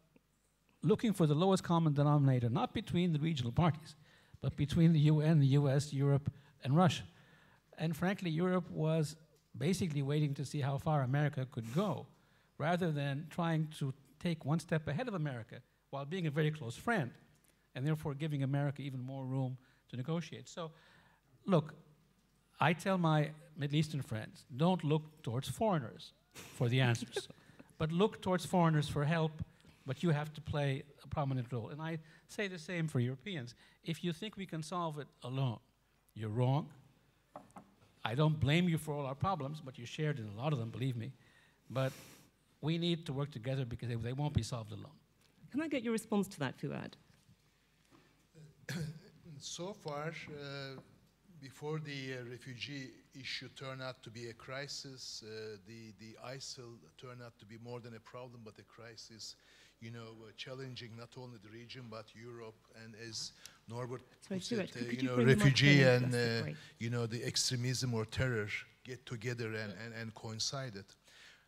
looking for the lowest common denominator, not between the regional parties, but between the UN, the US, Europe, and Russia. And frankly, Europe was basically waiting to see how far America could go, rather than trying to take one step ahead of America while being a very close friend, and therefore giving America even more room to negotiate. So, look, I tell my Middle Eastern friends don't look towards foreigners for the answers, [laughs] but look towards foreigners for help but you have to play a prominent role. And I say the same for Europeans. If you think we can solve it alone, you're wrong. I don't blame you for all our problems, but you shared in a lot of them, believe me. But we need to work together because they, they won't be solved alone. Can I get your response to that, Fuat? [clears throat] so far, uh, before the uh, refugee issue turned out to be a crisis, uh, the, the ISIL turned out to be more than a problem, but a crisis you know, uh, challenging not only the region but Europe. And as Norbert Sorry, puts it, uh, you, you know, refugee and uh, you know the extremism or terror get together and, and, and coincided.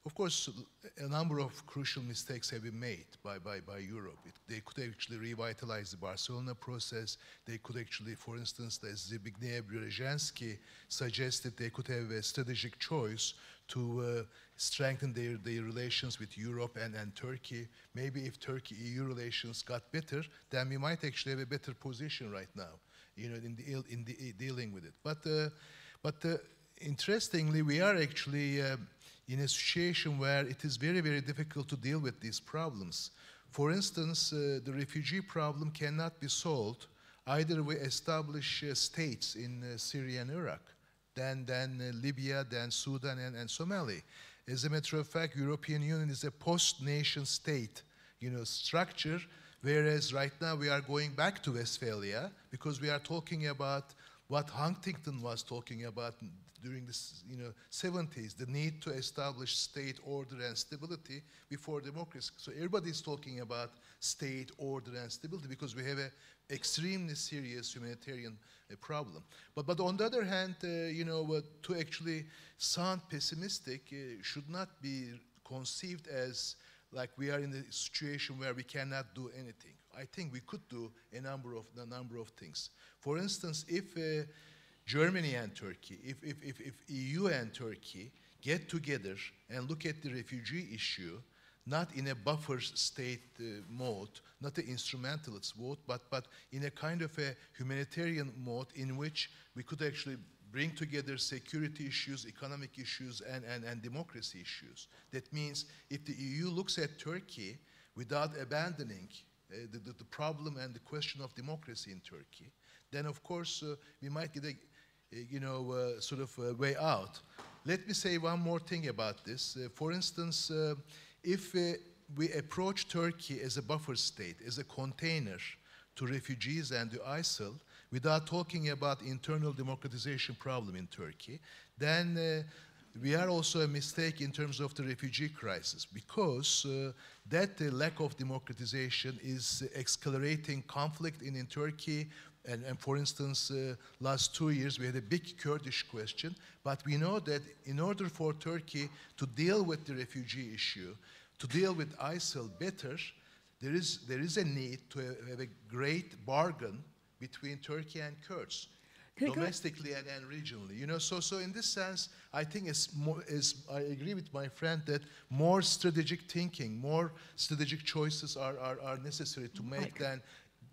Of course, a number of crucial mistakes have been made by, by, by Europe. It, they could actually revitalize the Barcelona process. They could actually, for instance, as Zbigniew Brzezinski suggested, they could have a strategic choice to uh, strengthen their, their relations with Europe and, and Turkey. Maybe if Turkey-EU relations got better, then we might actually have a better position right now, you know, in, the, in the, dealing with it. But, uh, but uh, interestingly, we are actually uh, in a situation where it is very, very difficult to deal with these problems. For instance, uh, the refugee problem cannot be solved either we establish uh, states in uh, Syria and Iraq, then, then uh, Libya, then Sudan and, and Somalia. As a matter of fact, European Union is a post-nation state, you know, structure, whereas right now we are going back to Westphalia because we are talking about what Huntington was talking about during the you know, 70s, the need to establish state order and stability before democracy. So everybody is talking about state order and stability because we have an extremely serious humanitarian uh, problem. But, but on the other hand, uh, you know, uh, to actually sound pessimistic uh, should not be conceived as like we are in a situation where we cannot do anything. I think we could do a number of a number of things. For instance, if uh, Germany and Turkey, if, if, if, if EU and Turkey get together and look at the refugee issue, not in a buffer state uh, mode, not an instrumentalist mode, but, but in a kind of a humanitarian mode in which we could actually bring together security issues, economic issues, and, and, and democracy issues. That means if the EU looks at Turkey without abandoning uh, the, the, the, problem and the question of democracy in Turkey, then of course uh, we might get a you know, uh, sort of uh, way out. Let me say one more thing about this. Uh, for instance, if we approach Turkey as a buffer state, as a container to refugees and to ISIL, without talking about internal democratization problem in Turkey, then uh, we are also a mistake in terms of the refugee crisis because uh, that uh, lack of democratization is accelerating conflict in, in Turkey, and, and, for instance, uh, last two years we had a big Kurdish question, but we know that in order for Turkey to deal with the refugee issue, to deal with ISIL better, there is, there is a need to have a great bargain between Turkey and Kurds. domestically and, and, regionally, you know. So, so in this sense, I think it's more. Is I agree with my friend that more strategic thinking, more strategic choices are, are, are necessary to make than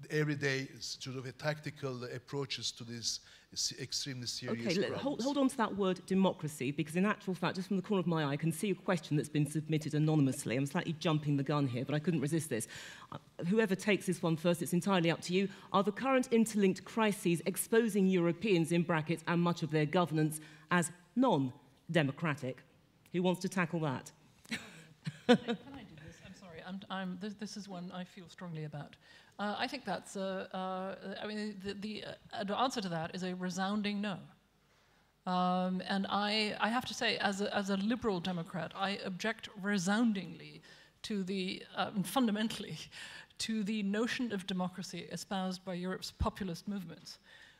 everyday sort of tactical approaches to these extremely serious Okay, let, hold, hold on to that word democracy, because in actual fact, just from the corner of my eye, I can see a question that's been submitted anonymously. I'm slightly jumping the gun here, but I couldn't resist this. Uh, whoever takes this one first, it's entirely up to you. Are the current interlinked crises exposing Europeans, in brackets, and much of their governance as non-democratic? Who wants to tackle that? Can I do this? I'm sorry. I'm, I'm, this, this is one I feel strongly about. Uh, I think that's, a, uh, I mean, the, the, uh, answer to that is a resounding no. Um, and I, I have to say, as a, as a liberal Democrat, I object resoundingly to the, uh, fundamentally, [laughs] to the notion of democracy espoused by Europe's populist movements,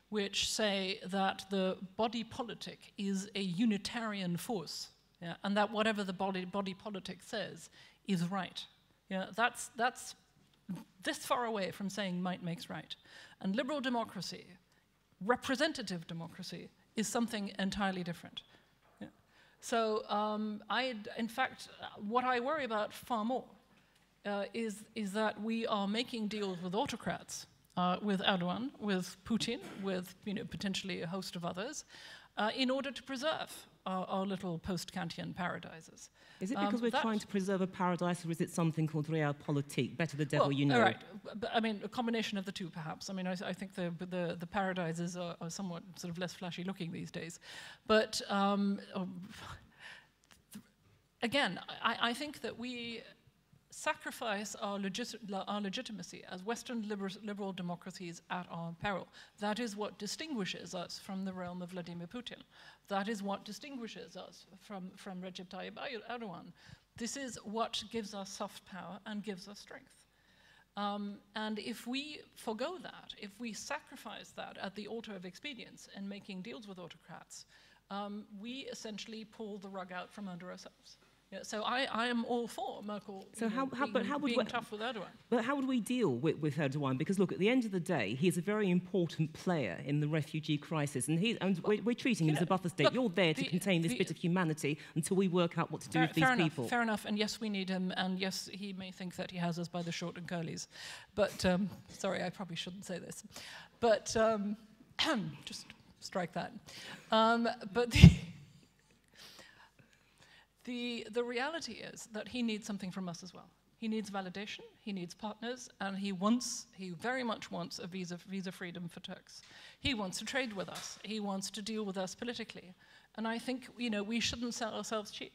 which say that the body politic is a unitarian force, yeah, and that whatever the body, body politic says is right. Yeah, that's, that's this far away from saying might makes right. And liberal democracy, representative democracy, is something entirely different. Yeah. So um, I, in fact, what I worry about far more uh, is, is that we are making deals with autocrats, uh, with Erdogan, with Putin, with you know, potentially a host of others, uh, in order to preserve our, our little post-Kantian paradises. Is it because um, we're trying to preserve a paradise, or is it something called realpolitik, better the devil well, you know? All right, but, I mean, a combination of the two, perhaps. I mean, I, I think the, the, the paradises are, are, somewhat sort of less flashy looking these days. But um, [laughs] again, I, I think that we sacrifice our, legit our legitimacy as Western liber liberal democracies at our peril. That is what distinguishes us from the realm of Vladimir Putin. That is what distinguishes us from, from Recep Tayyip Erdogan. This is what gives us soft power and gives us strength. Um, and if we forego that, if we sacrifice that at the altar of expedience and making deals with autocrats, um, we essentially pull the rug out from under ourselves. Yeah, so I, I am all for Merkel so how, know, how, being, but how would we, tough with Erdogan. But how would we deal with, with Erdogan? Because look, at the end of the day, he is a very important player in the refugee crisis, and, he, and well, we're, we're, treating him know, as a buffer state. Look, You're there the, to contain this the, bit of humanity until we work out what to do fair, with these fair people. Enough, fair enough, and yes, we need him, and yes, he may think that he has us by the short and curlies. But, um, sorry, I probably shouldn't say this. But, um, [clears throat] just strike that. Um, but the... The, the reality is that he needs something from us as well. He needs validation, he needs partners, and he wants, he very much wants a visa, visa freedom for Turks. He wants to trade with us. He wants to deal with us politically. And I think, you know, we shouldn't sell ourselves cheap.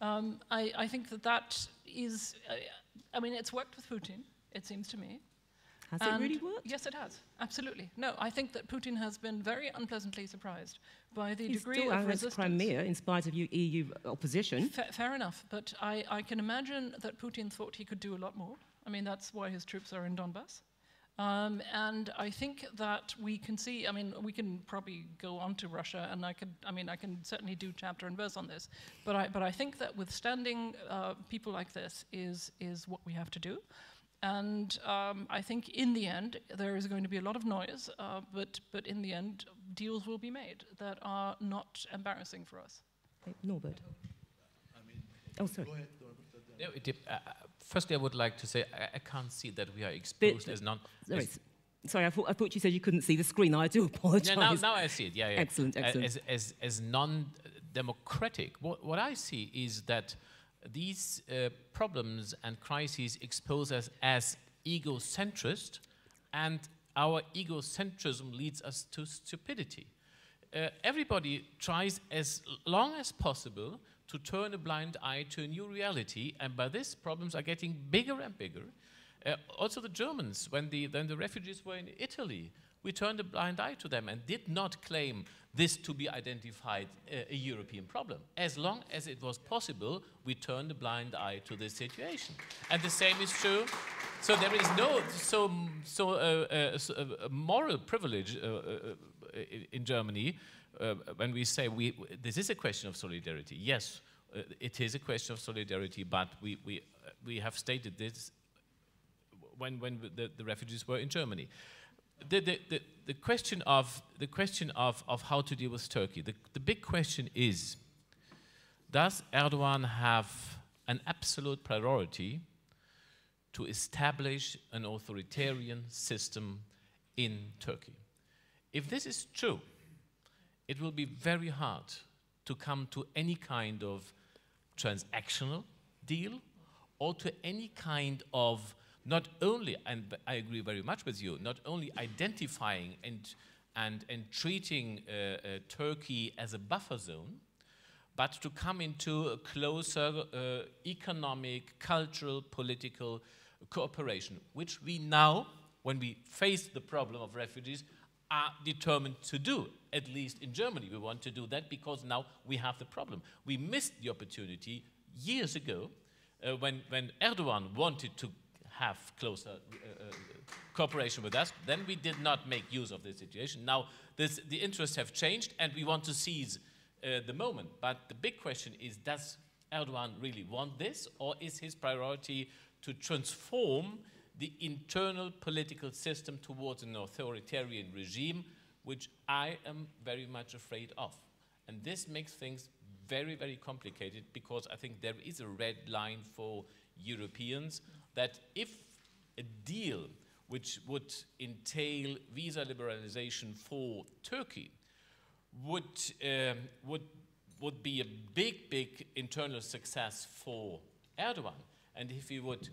Um, I, I think that that is, uh, I mean, it's worked with Putin, it seems to me. Has and it really worked? Yes, it has. Absolutely. No, I think that Putin has been very unpleasantly surprised by the He's degree still of resistance. Crimea in spite of EU opposition. Fa fair enough, but I, I can imagine that Putin thought he could do a lot more. I mean, that's why his troops are in Donbass. Um, and I think that we can see, I mean, we can probably go on to Russia, and I could, I mean, I can certainly do chapter and verse on this, but I, but I think that withstanding uh, people like this is, is what we have to do. And um, I think in the end, there is going to be a lot of noise, uh, but, but in the end, deals will be made that are not embarrassing for us. Okay, Norbert. I mean, oh, sorry. No, uh, firstly, I would like to say I, I can't see that we are exposed as non. Sorry, sorry I, thought, I thought you said you couldn't see the screen. I do [laughs] apologise. Yeah, now, now I see it. Yeah, yeah. Excellent, excellent. As, as, as non-democratic, what, what I see is that these uh, problems and crises expose us as egocentrist, and our egocentrism leads us to stupidity. Uh, everybody tries as long as possible to turn a blind eye to a new reality, and by this, problems are getting bigger and bigger. Uh, also, the Germans, when the, when the refugees were in Italy, we turned a blind eye to them and did not claim this to be identified uh, a European problem. As long as it was possible, we turned a blind eye to this situation. And the same is true. So there is no so so uh, uh, uh, moral privilege uh, uh, in Germany when we say we this is a question of solidarity. Yes, it is a question of solidarity, but we we we have stated this when when the, the refugees were in Germany the, the, the, the, question of the question of, of how to deal with Turkey. The, the big question is: Does Erdogan have an absolute priority to establish an authoritarian system in Turkey? If this is true, it will be very hard to come to any kind of transactional deal or to any kind of not only, and I agree very much with you, not only identifying and, and, and treating uh, uh, Turkey as a buffer zone, but to come into a closer uh, economic, cultural, political cooperation, which we now, when we face the problem of refugees, are determined to do. At least in Germany, we want to do that because now we have the problem. We missed the opportunity years ago uh, when, when Erdogan wanted to have closer uh, uh, cooperation with us. Then we did not make use of this situation. Now this, the interests have changed and we want to seize uh, the moment. But the big question is does Erdogan really want this or is his priority to transform the internal political system towards an authoritarian regime, which I am very much afraid of? And this makes things very, very complicated because I think there is a red line for Europeans that if a deal which would entail visa liberalization for Turkey would, um, would, would be a big, big internal success for Erdogan, and if he would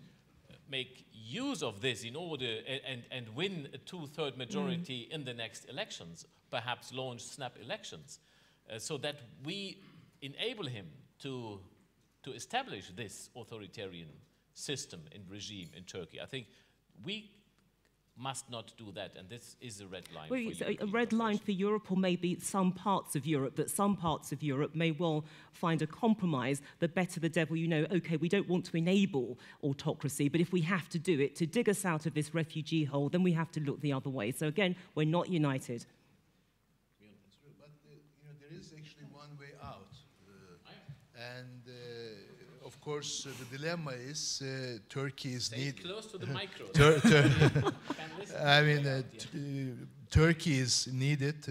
make use of this in order and, and win a two-third majority mm. in the next elections, perhaps launch snap elections, uh, so that we enable him to, to establish this authoritarian system and regime in Turkey. I think we must not do that, and this is a red line. Well, it's a, a red line for Europe, or maybe some parts of Europe, that some parts of Europe may well find a compromise. The better the devil you know, okay, we don't want to enable autocracy, but if we have to do it to dig us out of this refugee hole, then we have to look the other way. So again, we're not united. But uh, you know, there is actually one way out, uh, and. Uh, of course, uh, the dilemma is uh, Turkey is need close to the [laughs] micro. Tur Tur [laughs] [laughs] I mean, uh, Turkey is needed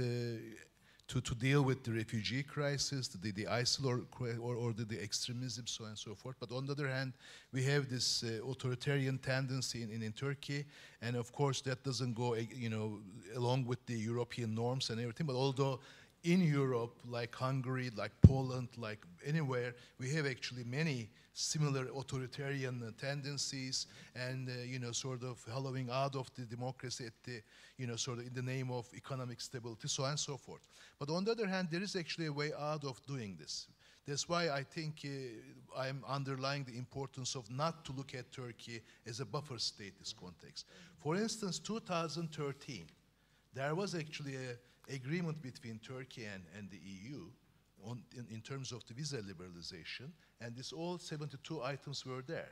to, to deal with the refugee crisis, the, the ISIL or, or, or the, the, extremism, so on and so forth. But on the other hand, we have this uh, authoritarian tendency in, in, in, Turkey, and of course that doesn't go, you know, along with the European norms and everything. But although in Europe, like Hungary, like Poland, like anywhere, we have actually many similar authoritarian tendencies and, uh, you know, sort of hollowing out of the democracy at the, you know, sort of in the name of economic stability, so on and so forth. But on the other hand, there is actually a way out of doing this. That's why I think uh, I'm underlying the importance of not to look at Turkey as a buffer state in this context. For instance, 2013, there was actually a agreement between Turkey and, and the EU on, in, in, terms of the visa liberalization, and this all 72 items were there.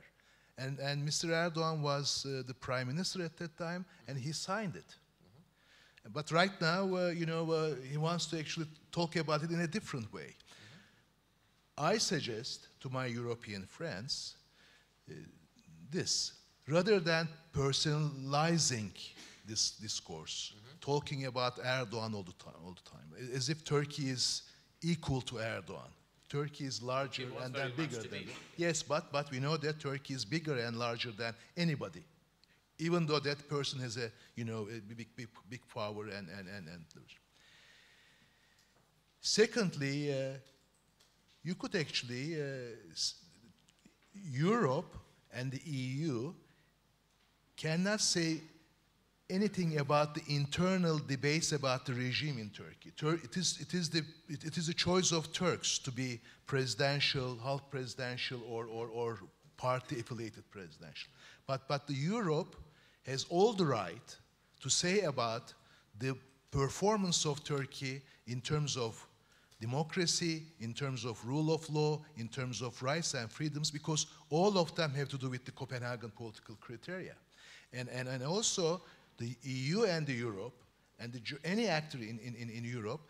And, and Mr. Erdogan was uh, the prime minister at that time, and he signed it. Mm-hmm. But right now, uh, you know, uh, he wants to actually talk about it in a different way. Mm-hmm. I suggest to my European friends uh, this rather than personalizing this discourse, talking about Erdogan all the time, all the time, as if Turkey is equal to Erdogan. Turkey is larger and then bigger than. Yes, but but we know that Turkey is bigger and larger than anybody, even though that person has a you know a big big big power and and and. and Secondly, uh, you could actually uh, Europe and the EU cannot say anything about the internal debates about the regime in Turkey. Tur it, is, it, is the, it, it is a choice of Turks to be presidential, half presidential, or, or, or party affiliated presidential. But, but the Europe has all the right to say about the performance of Turkey in terms of democracy, in terms of rule of law, in terms of rights and freedoms, because all of them have to do with the Copenhagen political criteria. And, and, and also, the EU and the Europe, and the, any actor in, in, in Europe,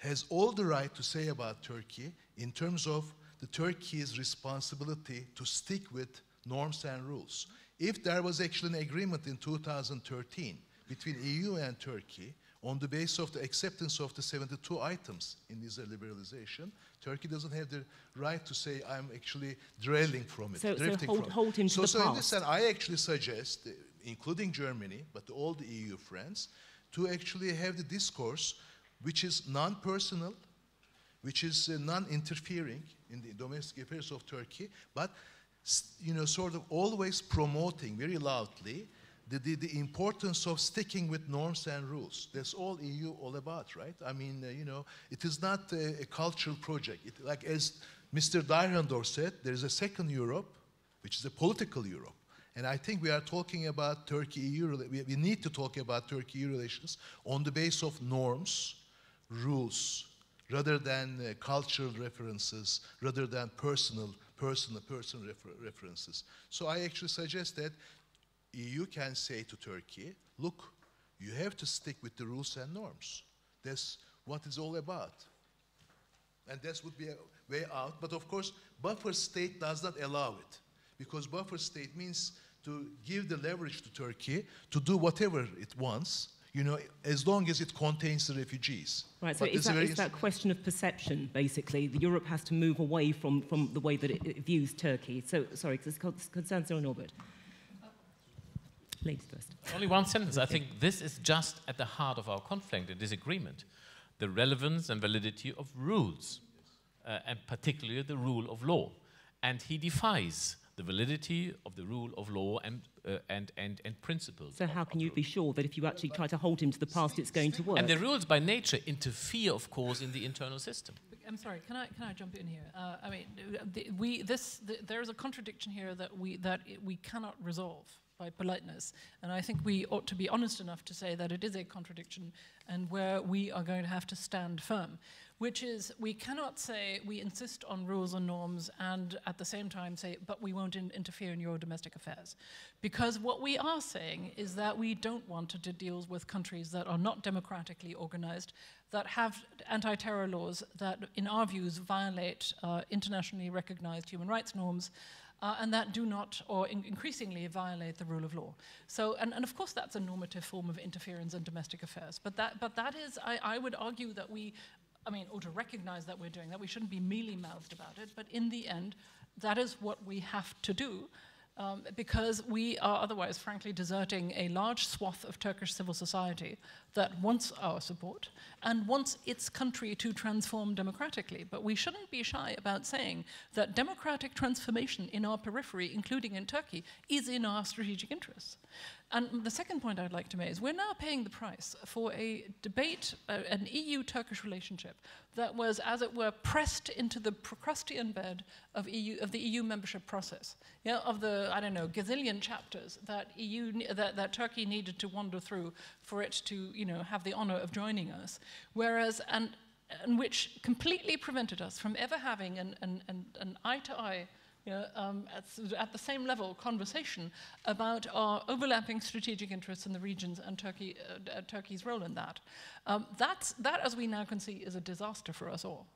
has all the right to say about Turkey in terms of the Turkey's responsibility to stick with norms and rules. If there was actually an agreement in 2013 between EU and Turkey on the basis of the acceptance of the 72 items in visa liberalization, Turkey doesn't have the right to say, I'm actually drailing from it, so, so hold, hold him it. To so, the so past. in this sense, I actually suggest including Germany, but all the EU friends, to actually have the discourse which is non-personal, which is uh, non-interfering in the domestic affairs of Turkey, but you know, sort of always promoting very loudly the, the, the, importance of sticking with norms and rules. That's all EU all about, right? I mean, uh, you know, it is not a, a cultural project. It, like as Mr. Dahrendorf said, there is a second Europe, which is a political Europe. And I think we are talking about Turkey-EU, we, we need to talk about Turkey-EU relations on the basis of norms, rules, rather than uh, cultural references, rather than personal, personal, personal refer references. So I actually suggest that EU can say to Turkey, look, you have to stick with the rules and norms. That's what it's all about. And that would be a way out. But of course, buffer state does not allow it. Because buffer state means to give the leverage to Turkey to do whatever it wants, you know, as long as it contains the refugees. Right, so is that, is that question of perception, basically? Europe has to move away from, from the way that it, it views Turkey. So, sorry, Constanze or Norbert? Ladies first. Only one sentence. I think this is just at the heart of our conflict and disagreement. The relevance and validity of rules, uh, and particularly the rule of law. And he defies the validity of the rule of law and, uh, and, and, and principles. So, how can you be sure that if you actually try to hold him to the past, it's going to work? And the rules by nature interfere, of course, in the internal system. I'm sorry. Can I can I jump in here? Uh, I mean, the, we this the, there's a contradiction here that we that we cannot resolve by politeness, and I think we ought to be honest enough to say that it is a contradiction, and where we are going to have to stand firm which is we cannot say we insist on rules and norms and at the same time say, but we won't in interfere in your domestic affairs. Because what we are saying is that we don't want to deal with countries that are not democratically organized, that have anti terror laws that, in our views, violate uh, internationally recognized human rights norms. Uh, and that do not, or in increasingly, violate the rule of law. So, and, and, of course, that's a normative form of interference in domestic affairs. But that, but that is, I, I would argue that we I mean, or to recognize that we're doing that. We shouldn't be mealy mouthed about it, but in the end, that is what we have to do um, because we are otherwise, frankly, deserting a large swath of Turkish civil society that wants our support and wants its country to transform democratically. But we shouldn't be shy about saying that democratic transformation in our periphery, including in Turkey, is in our strategic interests. And the second point I'd like to make is we're now paying the price for a debate, uh, an EU Turkish relationship that was, as it were, pressed into the Procrustean bed of, EU, of the EU membership process, of the, I don't know, gazillion chapters that, EU, that, that Turkey needed to wander through for it to you know, have the honor of joining us. Whereas, and, and which completely prevented us from ever having an, an, an, an eye-to-eye you know, um, at, at, the same level conversation about our overlapping strategic interests in the regions and Turkey, uh, Turkey's role in that. Um, that, as we now can see, is a disaster for us all.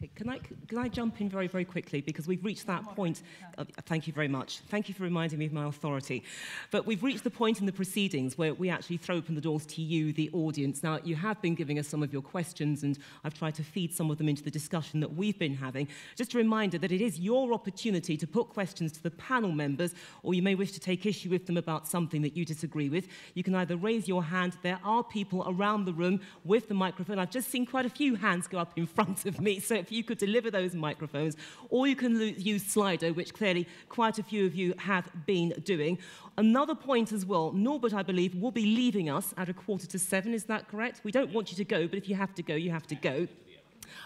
Okay, can I, can I jump in very, very quickly because we've reached that point. Uh, thank you very much. Thank you for reminding me of my authority. But we've reached the point in the proceedings where we actually throw open the doors to you, the audience. Now, you have been giving us some of your questions, and I've tried to feed some of them into the discussion that we've been having. Just a reminder that it is your opportunity to put questions to the panel members, or you may wish to take issue with them about something that you disagree with. You can either raise your hand. There are people around the room with the microphone. I've just seen quite a few hands go up in front of me, so if you could deliver those microphones, or you can use Slido, which clearly quite a few of you have been doing. Another point as well, Norbert, I believe, will be leaving us at a quarter to seven. Is that correct? We don't want you to go, but if you have to go, you have to go.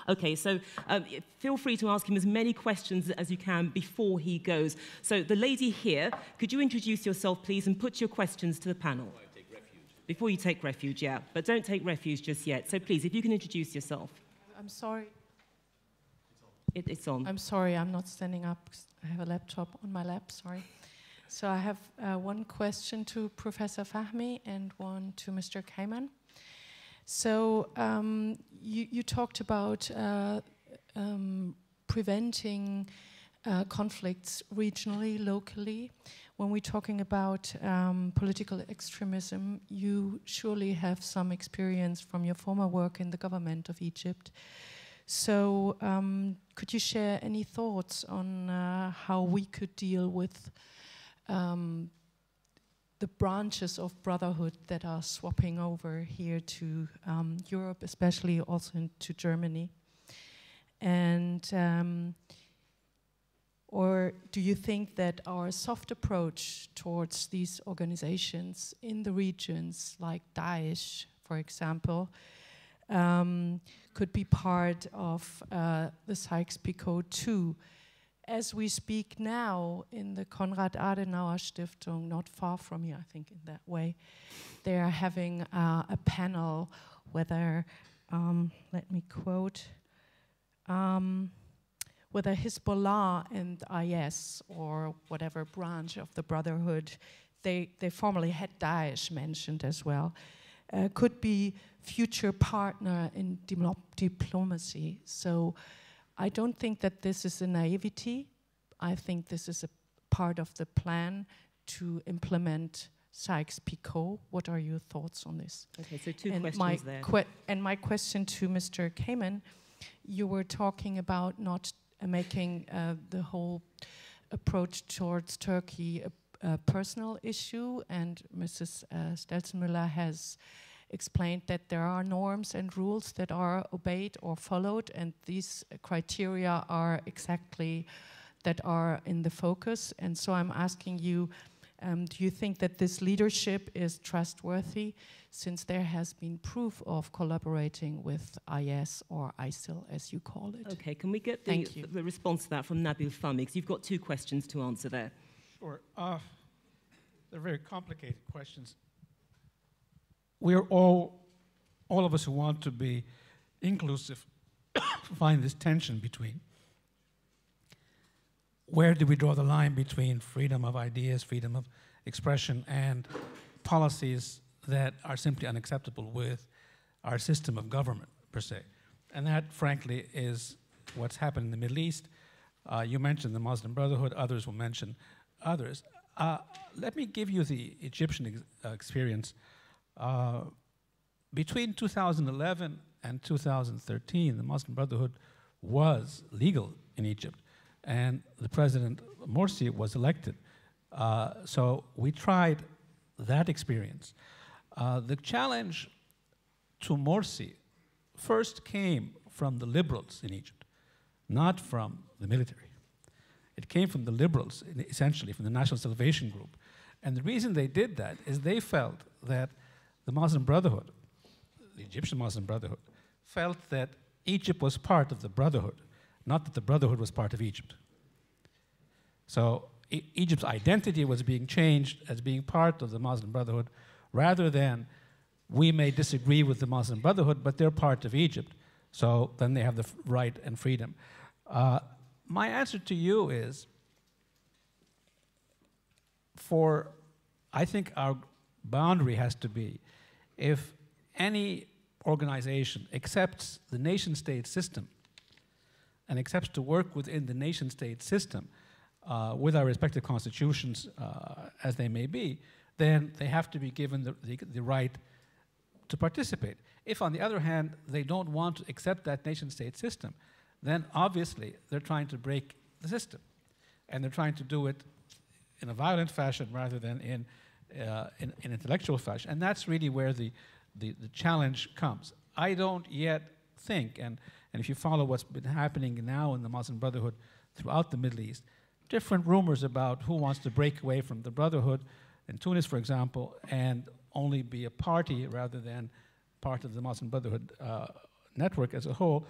Okay, so um, feel free to ask him as many questions as you can before he goes. So the lady here, could you introduce yourself, please, and put your questions to the panel? Before you take refuge, yeah. But don't take refuge just yet. So please, if you can introduce yourself. I'm sorry. It, it's on. I'm sorry, I'm not standing up. I have a laptop on my lap, sorry. So I have uh, one question to Professor Fahmy and one to Mr. Keyman. So um, you, you, talked about uh, um, preventing uh, conflicts regionally, locally. When we're talking about um, political extremism, you surely have some experience from your former work in the government of Egypt. So, um, could you share any thoughts on uh, how we could deal with um, the branches of brotherhood that are swapping over here to um, Europe, especially also into Germany? And um, or do you think that our soft approach towards these organizations in the regions, like Daesh, for example, um, could be part of uh, the Sykes-Picot too? as we speak now in the Konrad Adenauer Stiftung, not far from here, I think, in that way, they are having uh, a panel whether, um, let me quote, um, whether Hezbollah and IS or whatever branch of the Brotherhood, they, they formerly had Daesh mentioned as well, uh, could be future partner in diplomacy. So I don't think that this is a naivety. I think this is a part of the plan to implement Sykes-Picot. What are your thoughts on this? Okay, so two and questions my there. and my question to Mr. Keyman, you were talking about not uh, making uh, the whole approach towards Turkey a, personal issue, and Mrs. Uh, Stelzenmüller has explained that there are norms and rules that are obeyed or followed, and these criteria are exactly that are in the focus. And so I'm asking you, um, do you think that this leadership is trustworthy since there has been proof of collaborating with IS or ISIL, as you call it? Okay, can we get the, the response to that from Nabil? Because you've got two questions to answer there. Sure. Uh, they're very complicated questions we're all, all of us who want to be inclusive, [coughs] find this tension between where do we draw the line between freedom of ideas, freedom of expression, and policies that are simply unacceptable with our system of government, per se. And that, frankly, is what's happened in the Middle East. Uh, you mentioned the Muslim Brotherhood, others will mention others. Uh, let me give you the Egyptian ex uh, experience. Uh, between 2011 and 2013, the Muslim Brotherhood was legal in Egypt, and the president Morsi was elected. Uh, so we tried that experience. Uh, the challenge to Morsi first came from the liberals in Egypt, not from the military. It came from the liberals, essentially, from the National Salvation Group. And the reason they did that is they felt that the Muslim Brotherhood, the Egyptian Muslim Brotherhood, felt that Egypt was part of the Brotherhood, not that the Brotherhood was part of Egypt. So e Egypt's identity was being changed as being part of the Muslim Brotherhood rather than we may disagree with the Muslim Brotherhood, but they're part of Egypt. So then they have the right and freedom. Uh, my answer to you is for, I think our boundary has to be if any organization accepts the nation state system and accepts to work within the nation state system uh, with our respective constitutions uh, as they may be, then they have to be given the, the, the, right to participate. If, on the other hand, they don't want to accept that nation state system, then obviously they're trying to break the system. And they're trying to do it in a violent fashion rather than in uh, in, in, intellectual fashion. And that's really where the, the, the, challenge comes. I don't yet think, and, and if you follow what's been happening now in the Muslim Brotherhood throughout the Middle East, different rumors about who wants to break away from the Brotherhood in Tunis, for example, and only be a party rather than part of the Muslim Brotherhood uh, network as a whole.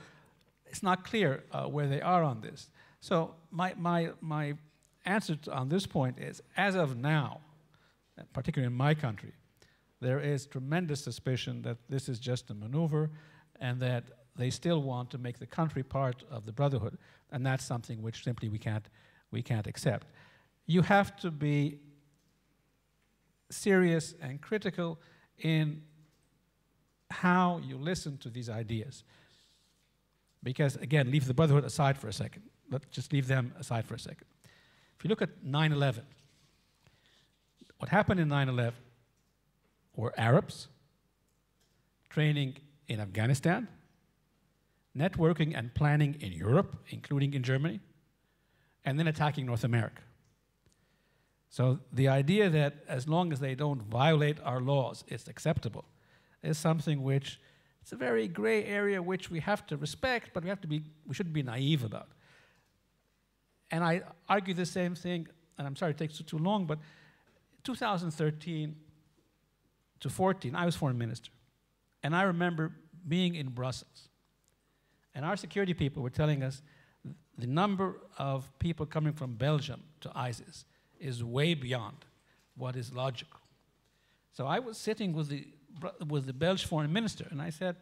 It's not clear uh, where they are on this. So my, my, my answer on this point is, as of now, particularly in my country, there is tremendous suspicion that this is just a maneuver and that they still want to make the country part of the brotherhood, and that's something which simply we can't, we can't accept. You have to be serious and critical in how you listen to these ideas. Because, again, leave the brotherhood aside for a second. Let's just leave them aside for a second. If you look at 9 11, what happened in 9 11 were Arabs training in Afghanistan, networking and planning in Europe, including in Germany, and then attacking North America. So the idea that as long as they don't violate our laws, it's acceptable, is something which it's a very gray area which we have to respect, but we have to be we shouldn't be naive about. And I argue the same thing, and I'm sorry it takes too long, but 2013 to 14, I was foreign minister. And I remember being in Brussels. And our security people were telling us the number of people coming from Belgium to ISIS is way beyond what is logical. So I was sitting with the, with the Belgian foreign minister, and I said,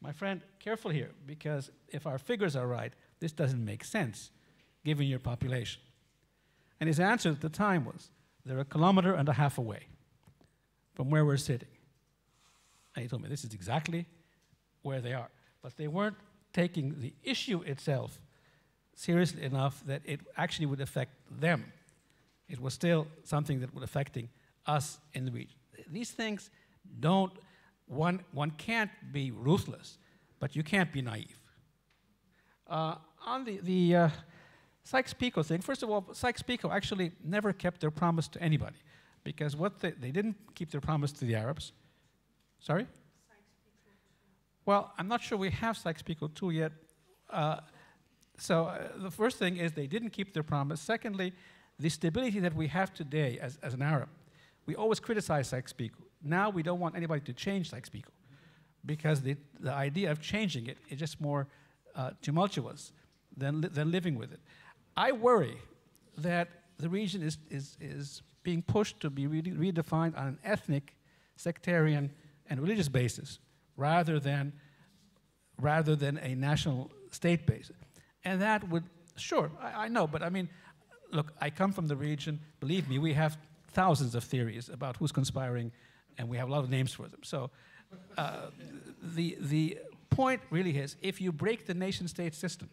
My friend, careful here, because if our figures are right, this doesn't make sense given your population. And his answer at the time was, They're a kilometer and a half away from where we're sitting. And he told me, This is exactly where they are. But they weren't taking the issue itself seriously enough that it actually would affect them. It was still something that was affecting us in the region. These things don't, one, one can't be ruthless, but you can't be naive. Uh, on the, the uh, Sykes-Picot thing, first of all, Sykes-Picot actually never kept their promise to anybody because what they, they didn't keep their promise to the Arabs. Sorry? Well, I'm not sure we have Sykes-Picot 2 yet. Uh, so uh, the first thing is they didn't keep their promise. Secondly, the stability that we have today as, as an Arab, we always criticize Sykes-Picot. Now we don't want anybody to change Sykes-Picot because the, the idea of changing it is just more uh, tumultuous than, li than living with it. I worry that the region is, is, is being pushed to be re redefined on an ethnic, sectarian, and religious basis rather than, rather than a national state basis. And that would, sure, I, I know, but I mean, look, I come from the region. Believe me, we have thousands of theories about who's conspiring, and we have a lot of names for them. So uh, the, the point really is if you break the nation state system,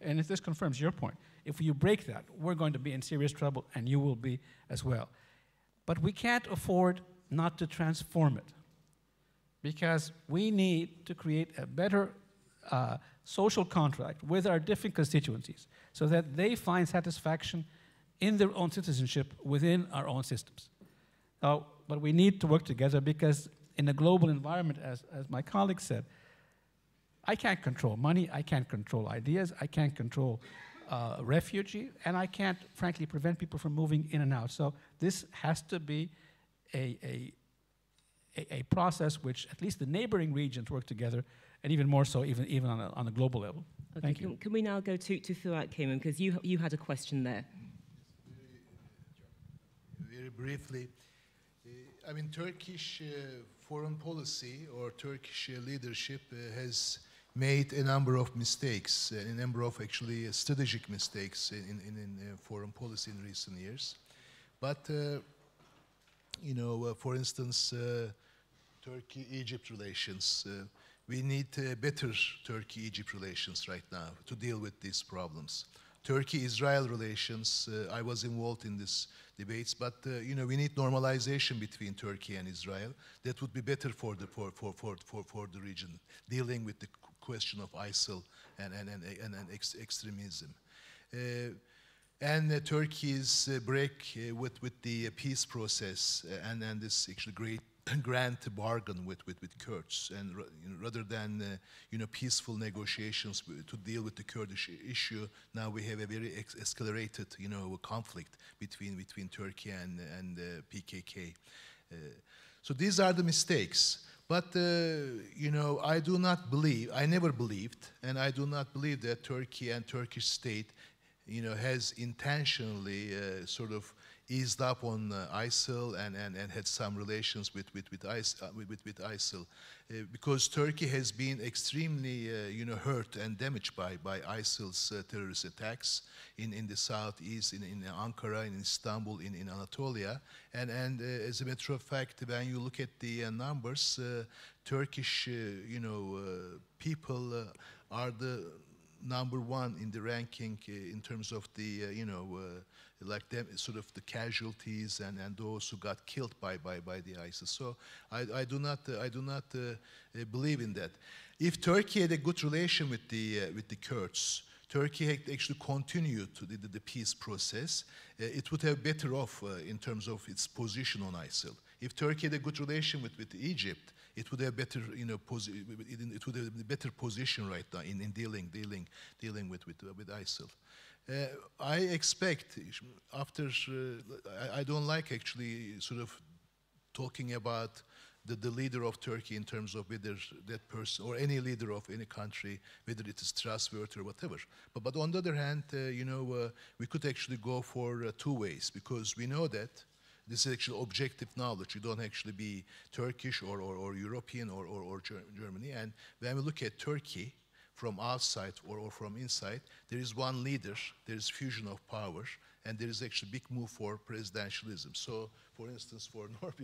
and if this confirms your point, if you break that, we're going to be in serious trouble, and you will be as well. But we can't afford not to transform it because we need to create a better uh, social contract with our different constituencies so that they find satisfaction in their own citizenship within our own systems. Uh, but we need to work together because in a global environment, as, as my colleague said, I can't control money, I can't control ideas, I can't control uh, refugee, and I can't, frankly, prevent people from moving in and out. So this has to be a, a a, process which at least the neighboring regions work together, and even more so, even, even on, a, on a global level. Okay, Thank can, you. Can we now go to, to Fuat Keyman, because you, you had a question there. Very briefly, uh, I mean, Turkish uh, foreign policy or Turkish uh, leadership uh, has made a number of mistakes, uh, a number of actually strategic mistakes in, in, in uh, foreign policy in recent years. But, you know, for instance, Turkey-Egypt relations. We need better Turkey-Egypt relations right now to deal with these problems. Turkey-Israel relations, uh, I was involved in these debates, but you know we need normalization between Turkey and Israel. That would be better for the for for for for, for the region, dealing with the question of ISIL and and and, and, and ex extremism. Uh, and uh, Turkey's uh, break with, with the peace process and, and this actually great [laughs] grant bargain with, with, with Kurds, and rather than uh, you know peaceful negotiations to deal with the Kurdish issue, now we have a very escalated you know conflict between between Turkey and and uh, PKK. Uh, so these are the mistakes. But uh, you know, I do not believe, I never believed, and I do not believe that Turkey and Turkish state, you know, has intentionally uh, sort of eased up on uh, ISIL and, and, and had some relations with, with, with, ISIL, uh, with, with ISIL. Uh, because Turkey has been extremely uh, you know, hurt and damaged by, by ISIL's uh, terrorist attacks in, in the southeast, in, in Ankara, in Istanbul, in, in Anatolia. And, and uh, as a matter of fact, when you look at the numbers, Turkish you know, people are the number one in the ranking in terms of the, you know, like them, sort of the casualties and, and those who got killed by, by, by the ISIS. So I, I do not, uh, I do not uh, uh, believe in that. If Turkey had a good relation with the, uh, with the Kurds, Turkey had actually continued to the, the, the peace process, uh, it would have better off in terms of its position on ISIL. If Turkey had a good relation with, with Egypt, it would have better, you know, it would have a better position right now in, in dealing, dealing, dealing with, with, with ISIL. Uh, I expect after, uh, I, I, don't like actually sort of talking about the, the leader of Turkey in terms of whether that person or any leader of any country, whether it is trustworthy or whatever. But, but on the other hand, uh, you know, uh, we could actually go for uh, two ways because we know that this is actually objective knowledge. You don't actually be Turkish or, or, or European or, or, or Germany. And when we look at Turkey, from outside or, or, from inside, there is one leader, there is fusion of power, and there is actually a big move for presidentialism. So, for instance, for [laughs]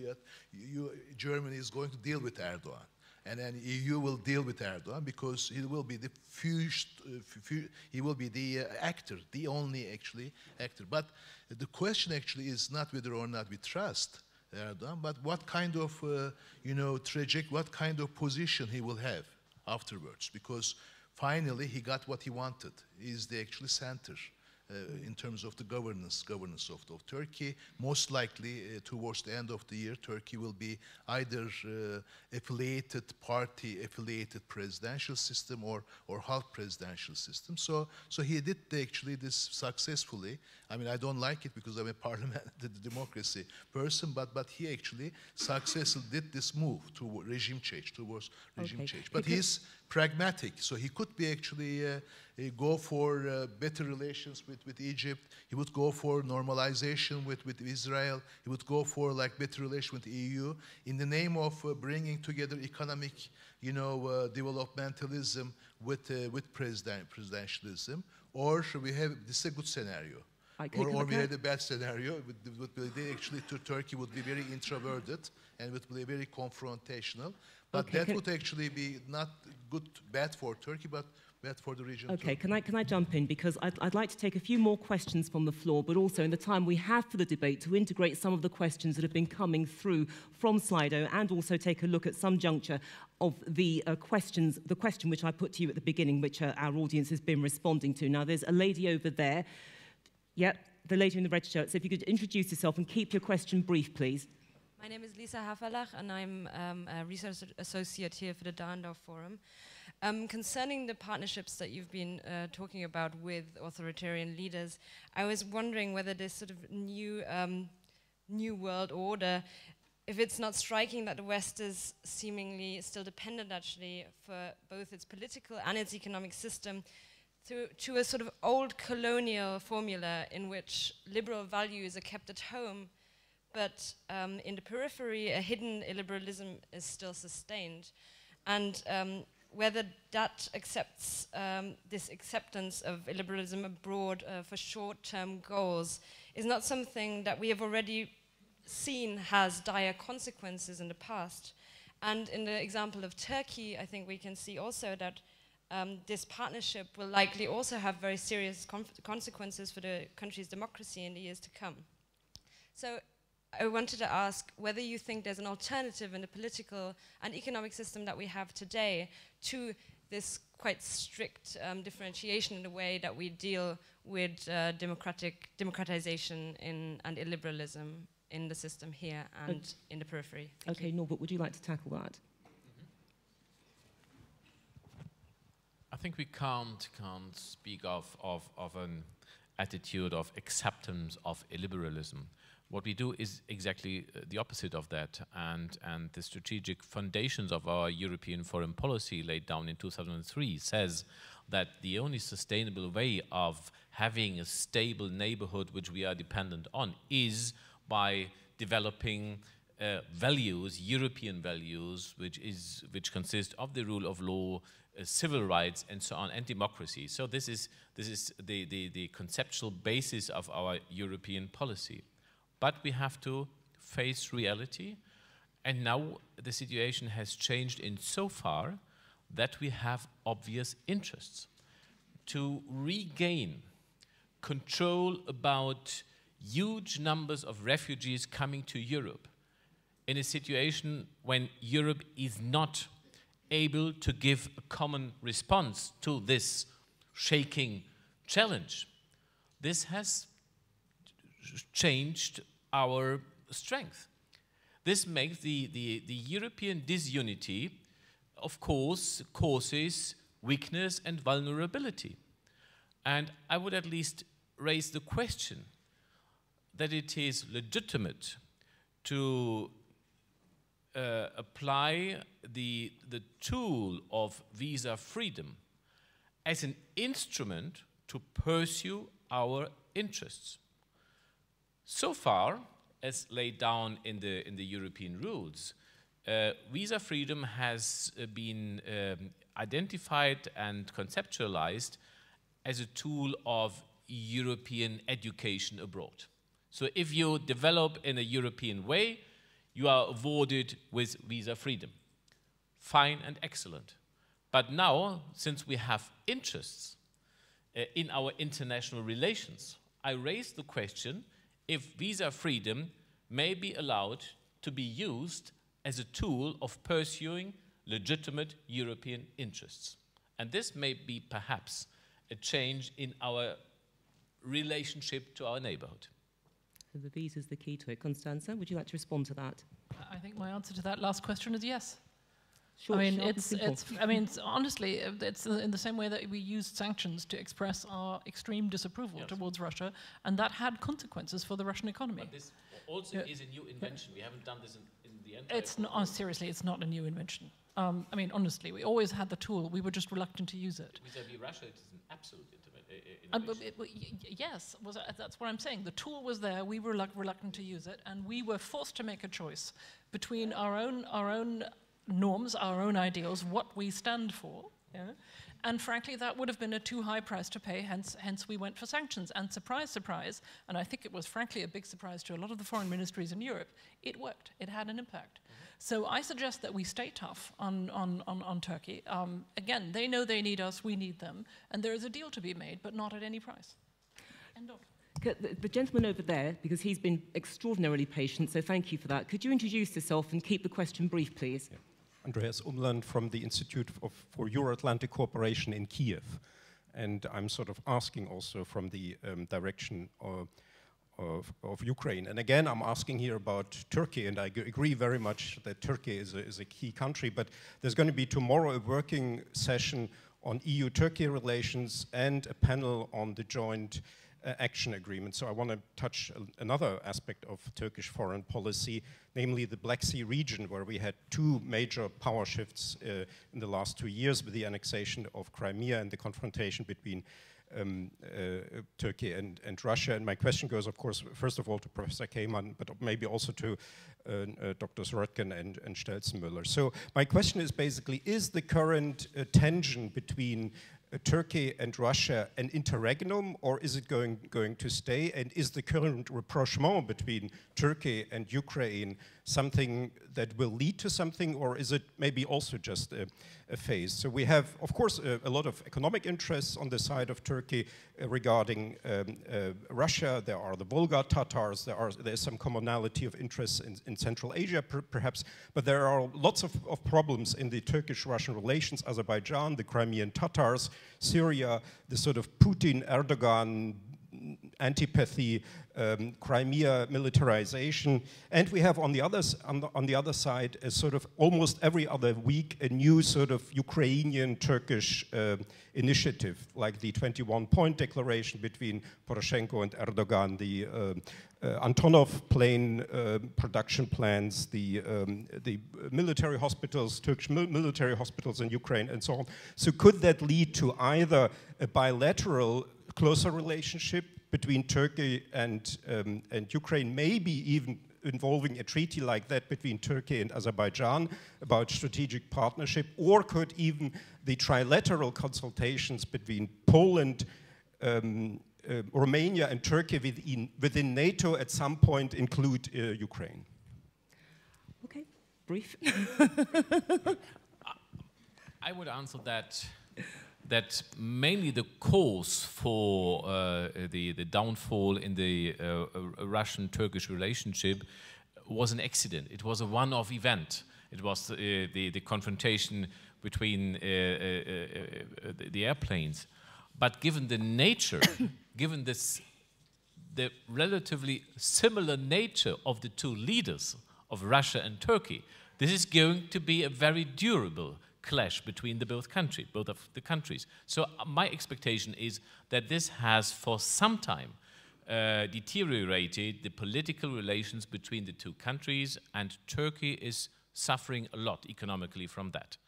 you, Germany is going to deal with Erdogan. And then EU will deal with Erdogan because he will be the fused, uh, he will be the uh, actor, the only actually actor. But the question actually is not whether or not we trust Erdogan, but what kind of, uh, you know, tragic, what kind of position he will have afterwards. Because finally he got what he wanted. He's the actually center uh, in terms of the governance, governance of, of Turkey. Most likely, uh, towards the end of the year, Turkey will be either uh, affiliated party, affiliated presidential system, or or half presidential system. So, so he did actually this successfully. I mean, I don't like it because I'm a [laughs] parliamentary democracy person, but but he actually successfully did this move to regime change towards regime okay. change. But he's pragmatic, so he could be actually. Uh, go for uh, better relations with, with Egypt. He would go for normalization with, with Israel. He would go for like better relation with the EU in the name of uh, bringing together economic, you know, uh, developmentalism with, uh, with president, presidentialism. Or should we have, this is a good scenario. Or, or we had a bad scenario. Would, would be, actually, to Turkey would be very introverted and would be very confrontational. But okay, that would actually be not good, bad for Turkey, but bad for the region. Okay, can I, can I jump in? Because I'd, I'd like to take a few more questions from the floor, but also in the time we have for the debate to integrate some of the questions that have been coming through from Slido and also take a look at some juncture of the uh, questions, the question which I put to you at the beginning, which uh, our audience has been responding to. Now, there's a lady over there. Yep, the lady in the red shirt. So if you could introduce yourself and keep your question brief, please. My name is Lisa Haferlach, and I'm um, a research associate here for the Dahrendorf Forum. Um, concerning the partnerships that you've been uh, talking about with authoritarian leaders, I was wondering whether this sort of new um, new world order, if it's not striking that the West is seemingly still dependent actually for both its political and its economic system to, to a sort of old colonial formula in which liberal values are kept at home, but um, in the periphery, a hidden illiberalism is still sustained. And um, whether that accepts um, this acceptance of illiberalism abroad uh, for short-term goals is not something that we have already seen has dire consequences in the past. And in the example of Turkey, I think we can see also that um, this partnership will likely also have very serious consequences for the country's democracy in the years to come. So I wanted to ask whether you think there's an alternative in the political and economic system that we have today to this quite strict um, differentiation in the way that we deal with uh, democratic democratization in, and illiberalism in the system here and but in the periphery. Thank okay, you. Norbert, would you like to tackle that? Mm-hmm. I think we can't, can't speak of, of, of an attitude of acceptance of illiberalism. What we do is exactly uh, the opposite of that, and, and the strategic foundations of our European foreign policy laid down in 2003 says that the only sustainable way of having a stable neighborhood which we are dependent on is by developing uh, values, European values, which is which consist of the rule of law, Uh, civil rights, and so on, and democracy. So this is this is the, the the conceptual basis of our European policy. But we have to face reality. And now the situation has changed in so far that we have obvious interests to regain control about huge numbers of refugees coming to Europe in a situation when Europe is not able to give a common response to this shaking challenge, this has changed our strength. This makes the, the, the European disunity, of course, causes weakness and vulnerability. And I would at least raise the question that it is legitimate to uh, apply the, the tool of visa freedom as an instrument to pursue our interests. So far, as laid down in the, in the European rules, uh, visa freedom has uh, been um, identified and conceptualized as a tool of European education abroad. So if you develop in a European way, you are awarded with visa freedom. Fine and excellent. But now, since we have interests uh, in our international relations, I raise the question if visa freedom may be allowed to be used as a tool of pursuing legitimate European interests. And this may be perhaps a change in our relationship to our neighborhood. So the visa is the key to it. Constanze, would you like to respond to that? I think my answer to that last question is yes. Short, I mean, sharp it's, simple. it's, I mean, it's, honestly, it's in the same way that we used sanctions to express our extreme disapproval Yes. towards Russia, and that had consequences for the Russian economy. But this also Yeah. is a new invention. We haven't done this in, in the entire It's not, oh, seriously, it's not a new invention. Um, I mean, honestly, we always had the tool. We were just reluctant to use it. Vis-à-vis Russia, it is an absolute interve- uh, but but y- y- yes, was, uh, that's what I'm saying. The tool was there. We were reluc- reluctant to use it, and we were forced to make a choice between our own our own norms, our own ideals, what we stand for. Yeah? And frankly, that would have been a too high price to pay. Hence, hence we went for sanctions. And surprise, surprise, and I think it was frankly a big surprise to a lot of the foreign ministries in Europe. It worked. It had an impact. So I suggest that we stay tough on, on, on, on Turkey. Um, again, they know they need us, we need them, and there is a deal to be made, but not at any price. End of. The, the gentleman over there, because he's been extraordinarily patient, so thank you for that. Could you introduce yourself and keep the question brief, please? Andreas Umland from the Institute of, for Euro-Atlantic Cooperation in Kiev. And I'm sort of asking also from the um, direction of, of, of Ukraine. And again, I'm asking here about Turkey, and I agree very much that Turkey is a, is a key country, but there's going to be tomorrow a working session on EU-Turkey relations and a panel on the joint uh, action agreement. So I want to touch another aspect of Turkish foreign policy, namely the Black Sea region, where we had two major power shifts uh, in the last two years with the annexation of Crimea and the confrontation between um, uh, Turkey and, and Russia. And my question goes, of course, first of all to Professor Keyman, but maybe also to uh, uh, Dr. Röttgen and, and Stelzenmüller. So my question is basically, is the current uh, tension between uh, Turkey and Russia an interregnum, or is it going, going to stay? And is the current rapprochement between Turkey and Ukraine something that will lead to something, or is it maybe also just a, a phase? So we have, of course, a, a lot of economic interests on the side of Turkey uh, regarding um, uh, Russia. There are the Volga Tatars. There are there's some commonality of interests in, in Central Asia, per, perhaps, but there are lots of, of problems in the Turkish-Russian relations. Azerbaijan, the Crimean Tatars, Syria, the sort of Putin-Erdogan antipathy, um, Crimea militarization, and we have on the, others, on, the, on the other side a sort of almost every other week a new sort of Ukrainian-Turkish uh, initiative, like the 21-point declaration between Poroshenko and Erdogan, the uh, uh, Antonov plane uh, production plans, the, um, the military hospitals, Turkish mil- military hospitals in Ukraine, and so on. So, could that lead to either a bilateral closer relationship between Turkey and, um, and Ukraine, maybe even involving a treaty like that between Turkey and Azerbaijan about strategic partnership, or could even the trilateral consultations between Poland, um, uh, Romania, and Turkey within, within NATO at some point include uh, Ukraine? Okay, brief. [laughs] I would answer that that mainly the cause for uh, the the downfall in the uh, uh, Russian-Turkish relationship was an accident. It was a one-off event. It was uh, the the confrontation between uh, uh, the airplanes. But given the nature, [coughs] given this, the relatively similar nature of the two leaders of Russia and Turkey, this is going to be a very durable clash between the both country, both of the countries. So uh, my expectation is that this has for some time uh, deteriorated the political relations between the two countries, and Turkey is suffering a lot economically from that.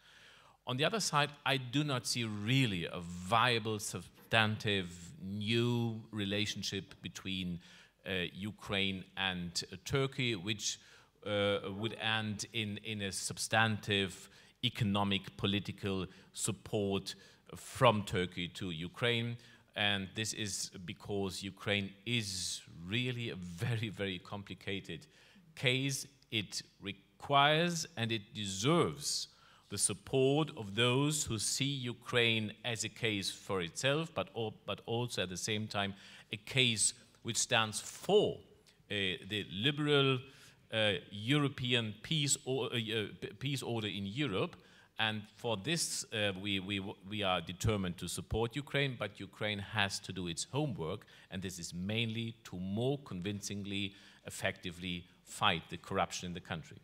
On the other side, I do not see really a viable, substantive, new relationship between uh, Ukraine and uh, Turkey, which uh, would end in, in a substantive economic, political support from Turkey to Ukraine. And this is because Ukraine is really a very, very complicated case. It requires and it deserves the support of those who see Ukraine as a case for itself, but, but also at the same time a case which stands for uh, the liberal European peace, or, peace order in Europe. And for this, uh, we, we, we are determined to support Ukraine, but Ukraine has to do its homework, and this is mainly to more convincingly, effectively fight the corruption in the country.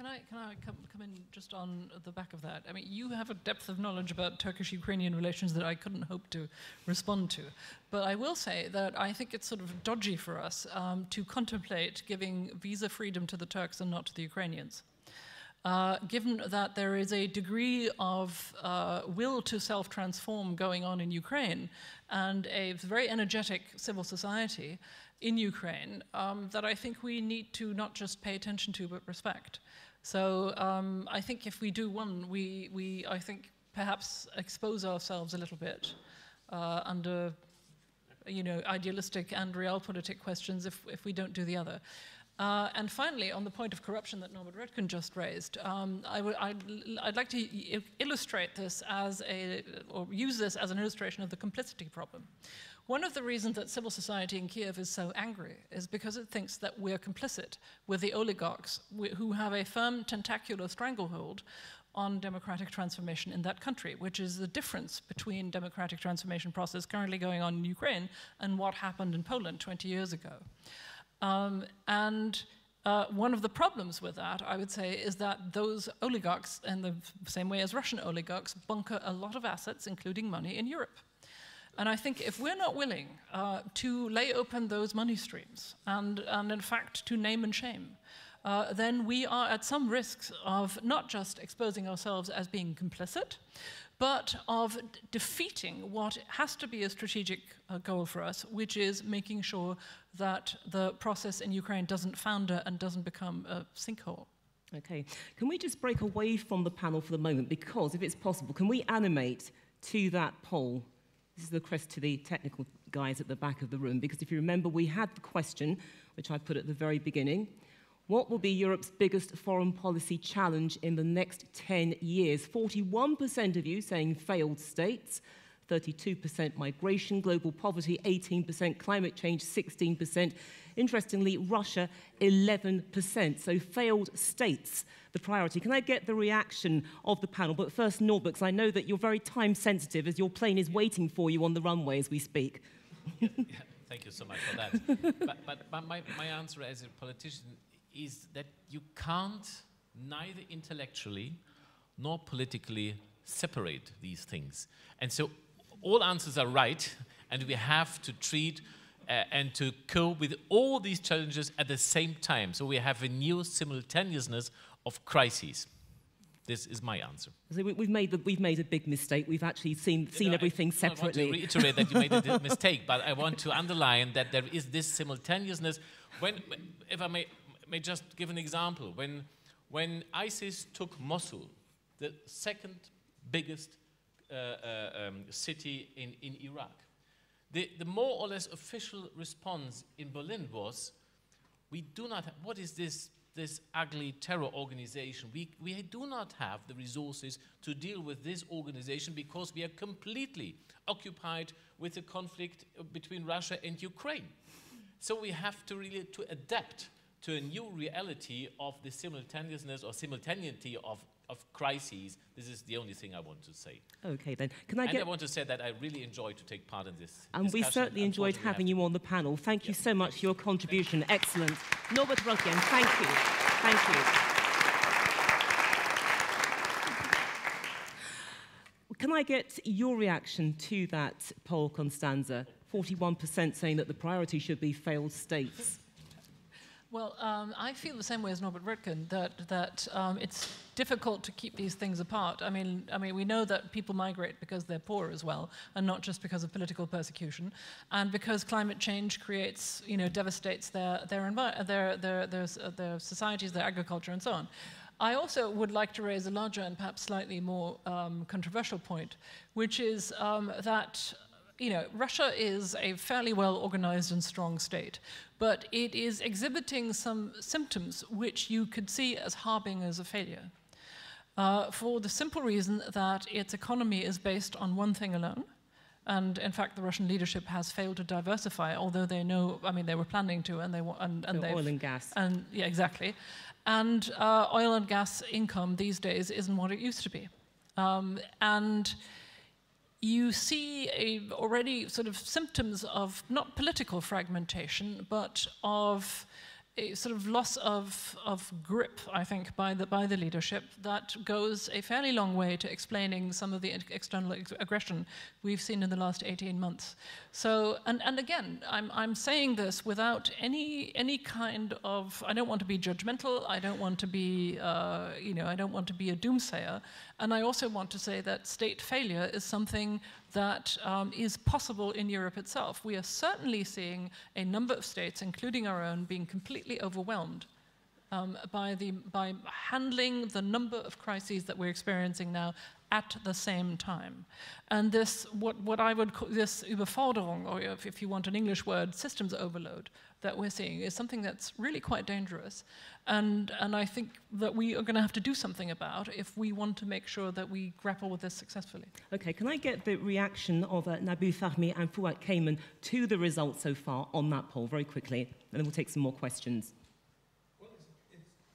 Can I, can I come, come in just on the back of that? I mean, you have a depth of knowledge about Turkish Ukrainian relations that I couldn't hope to respond to. But I will say that I think it's sort of dodgy for us um, to contemplate giving visa freedom to the Turks and not to the Ukrainians. Uh, given that there is a degree of uh, will to self transform going on in Ukraine and a very energetic civil society in Ukraine um, that I think we need to not just pay attention to but respect. So um, I think if we do one, we, we I think perhaps expose ourselves a little bit uh, under you know, idealistic and realpolitik questions if, if we don't do the other. Uh, and finally, on the point of corruption that Norbert Röttgen just raised, um, I would, I'd, I'd, like to illustrate this as a, or use this as an illustration of the complicity problem. One of the reasons that civil society in Kiev is so angry is because it thinks that we're complicit with the oligarchs who have a firm tentacular stranglehold on democratic transformation in that country, which is the difference between democratic transformation process currently going on in Ukraine and what happened in Poland 20 years ago. Um, and uh, one of the problems with that, I would say, is that those oligarchs, in the same way as Russian oligarchs, bunker a lot of assets, including money, in Europe. And I think if we're not willing uh, to lay open those money streams and, and in fact, to name and shame, uh, then we are at some risks of not just exposing ourselves as being complicit, but of defeating what has to be a strategic uh, goal for us, which is making sure that the process in Ukraine doesn't founder and doesn't become a sinkhole. Okay, can we just break away from the panel for the moment? Because if it's possible, can we animate to that poll this is the crest to the technical guys at the back of the room, because if you remember, we had the question, which I put at the very beginning, what will be Europe's biggest foreign policy challenge in the next 10 years? 41% of you saying failed states, 32% migration, global poverty, 18% climate change, 16%. Interestingly, Russia, 11%. So failed states, the priority. Can I get the reaction of the panel? But first, Norbert, I know that you're very time sensitive as your plane is waiting for you on the runway as we speak. [laughs] yeah, thank you so much for that. [laughs] but, but, but my, my answer as a politician is that you can't neither intellectually nor politically separate these things. And so all answers are right, and we have to treat and to cope with all these challenges at the same time. So we have a new simultaneousness of crises. This is my answer. So we, have made the, we've made a big mistake. We've actually seen seen everything separately. I want to reiterate that you made a [laughs] mistake, but I want to underline that there is this simultaneousness. When, if I may, may just give an example, when when ISIS took Mosul, the second biggest uh, uh, um, city in, in Iraq. The, the more or less official response in Berlin was, we do not have, what is this, this ugly terror organization? We, we do not have the resources to deal with this organization because we are completely occupied with the conflict uh, between Russia and Ukraine. So we have to really to adapt to a new reality of the simultaneousness or simultaneity of of crises, this is the only thing I want to say. Okay, then. Can I and get. I want to say that I really enjoyed to take part in this. And we certainly enjoyed having you on the panel. Thank you so much for your contribution. Excellent. Norbert Röttgen, thank you. Thank you. Can I get your reaction to that poll, Constanze? 41% saying that the priority should be failed states. Well, um, I feel the same way as Norbert Röttgen that that um, it's difficult to keep these things apart. I mean, I mean, we know that people migrate because they're poor as well, and not just because of political persecution, and because climate change creates, you know, devastates their their their their their, their societies, their agriculture, and so on. I also would like to raise a larger and perhaps slightly more um, controversial point, which is um, that you know, Russia is a fairly well organized and strong state, but it is exhibiting some symptoms which you could see as harbingers of failure. Uh, for the simple reason that its economy is based on one thing alone. And in fact, the Russian leadership has failed to diversify, although they know, I mean, they were planning to, and they and, and So oil and gas. and yeah, exactly. And uh, oil and gas income these days isn't what it used to be. Um, and you see already sort of symptoms of not political fragmentation, but of a sort of loss of, of grip, I think, by the, by the leadership that goes a fairly long way to explaining some of the external ex- aggression we've seen in the last 18 months. So, and, and again, I'm, I'm saying this without any, any kind of, I don't want to be judgmental, I don't want to be, uh, you know, I don't want to be a doomsayer, and I also want to say that state failure is something that um, is possible in Europe itself. We are certainly seeing a number of states, including our own, being completely overwhelmed um, by, the, by handling the number of crises that we're experiencing now at the same time. And this, what, what I would call this Überforderung, or if, if you want an English word, systems overload that we're seeing is something that's really quite dangerous. And, and I think that we are going to have to do something about if we want to make sure that we grapple with this successfully. Okay, can I get the reaction of uh, Nabil Fahmy and Fuat Keyman to the results so far on that poll very quickly, and then we'll take some more questions.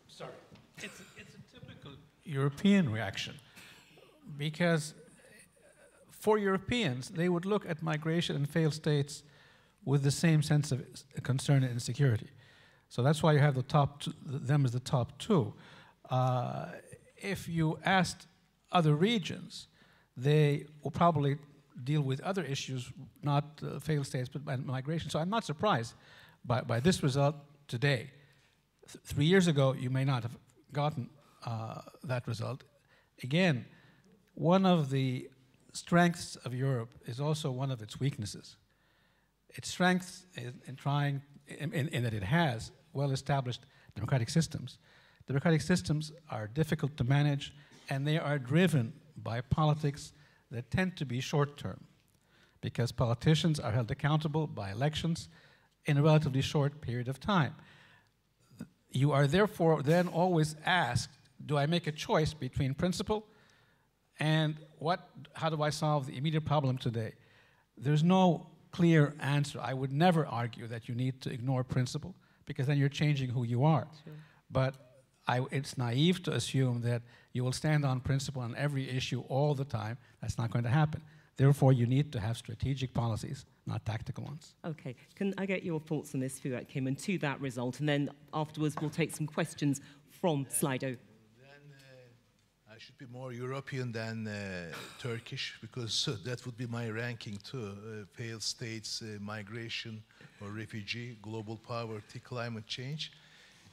Sorry. It's, it's a typical European reaction because for Europeans, they would look at migration and failed states with the same sense of concern and insecurity. So that's why you have the top them as the top two. Uh, if you asked other regions, they will probably deal with other issues, not uh, failed states, but migration. So I'm not surprised by, by this result today. Th- three years ago, you may not have gotten uh, that result. Again, one of the strengths of Europe is also one of its weaknesses. Its strength in, in trying, in, in, that it has well established democratic systems. Democratic systems are difficult to manage, and they are driven by politics that tend to be short term because politicians are held accountable by elections in a relatively short period of time. You are therefore then always asked do I make a choice between principle and what, how do I solve the immediate problem today? There's no clear answer. I would never argue that you need to ignore principle because then you're changing who you are. But I, it's naive to assume that you will stand on principle on every issue all the time. That's not going to happen. Therefore, you need to have strategic policies, not tactical ones. Okay, can I get your thoughts on this, Fuat and to that result, and then afterwards we'll take some questions from Slido. I should be more European than uh, Turkish because uh, that would be my ranking too. Uh, failed states, uh, migration or refugee, global poverty, climate change.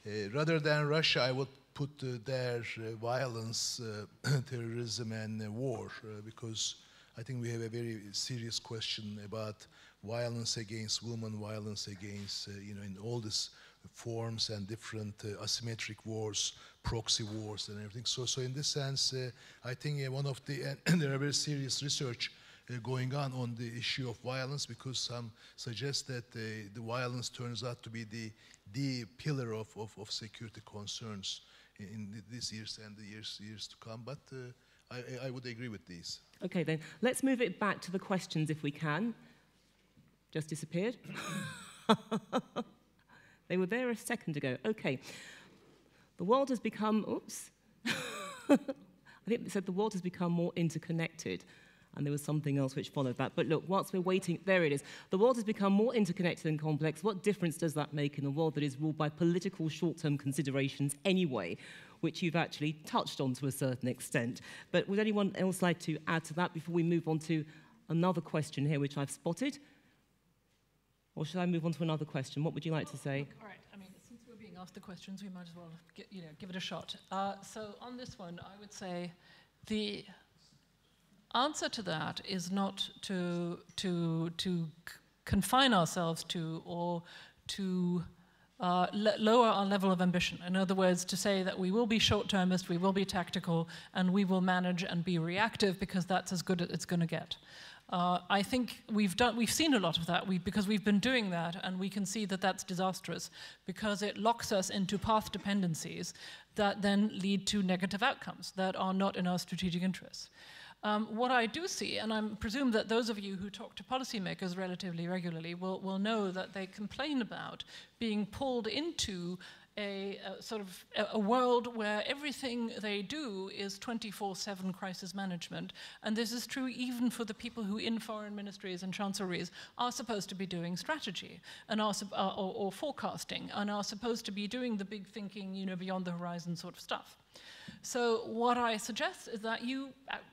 Uh, rather than Russia, I would put uh, their violence, [clears throat] terrorism, and war because I think we have a very serious question about violence against women, violence against, you know, in all these forms and different uh, asymmetric wars, proxy wars, and everything. So, so in this sense, uh, I think uh, one of the, there are very serious research uh, going on on the issue of violence because some suggest that uh, the violence turns out to be the, the pillar of, of, of security concerns in, in these years and the years, years to come. But I- I would agree with these. Okay, then let's move it back to the questions if we can. Just disappeared. [laughs] they were there a second ago. Okay. The world has become, oops. [laughs] I think they said the world has become more interconnected. And there was something else which followed that. But look, whilst we're waiting, there it is. The world has become more interconnected and complex. What difference does that make in a world that is ruled by political short term considerations anyway? which you've actually touched on to a certain extent. But would anyone else like to add to that before we move on to another question here, which I've spotted? Or should I move on to another question? What would you like to say? All right. I mean, since we're being asked the questions, we might as well get, you know, give it a shot. Uh, so on this one, I would say the answer to that is not to, to, to confine ourselves to or to uh, lower our level of ambition. In other words, to say that we will be short termist, we will be tactical, and we will manage and be reactive because that's as good as it's going to get. Uh, I think we've done, we've seen a lot of that we, because we've been doing that, and we can see that that's disastrous because it locks us into path dependencies that then lead to negative outcomes that are not in our strategic interests. Um, what I do see, and I presume that those of you who talk to policymakers relatively regularly will, will know that they complain about being pulled into a, a, sort of a, a, world where everything they do is 24/7 crisis management, and this is true even for the people who, in foreign ministries and chancelleries, are supposed to be doing strategy and are uh, or, or forecasting and are supposed to be doing the big thinking, you know, beyond the horizon sort of stuff. So what I suggest is that you,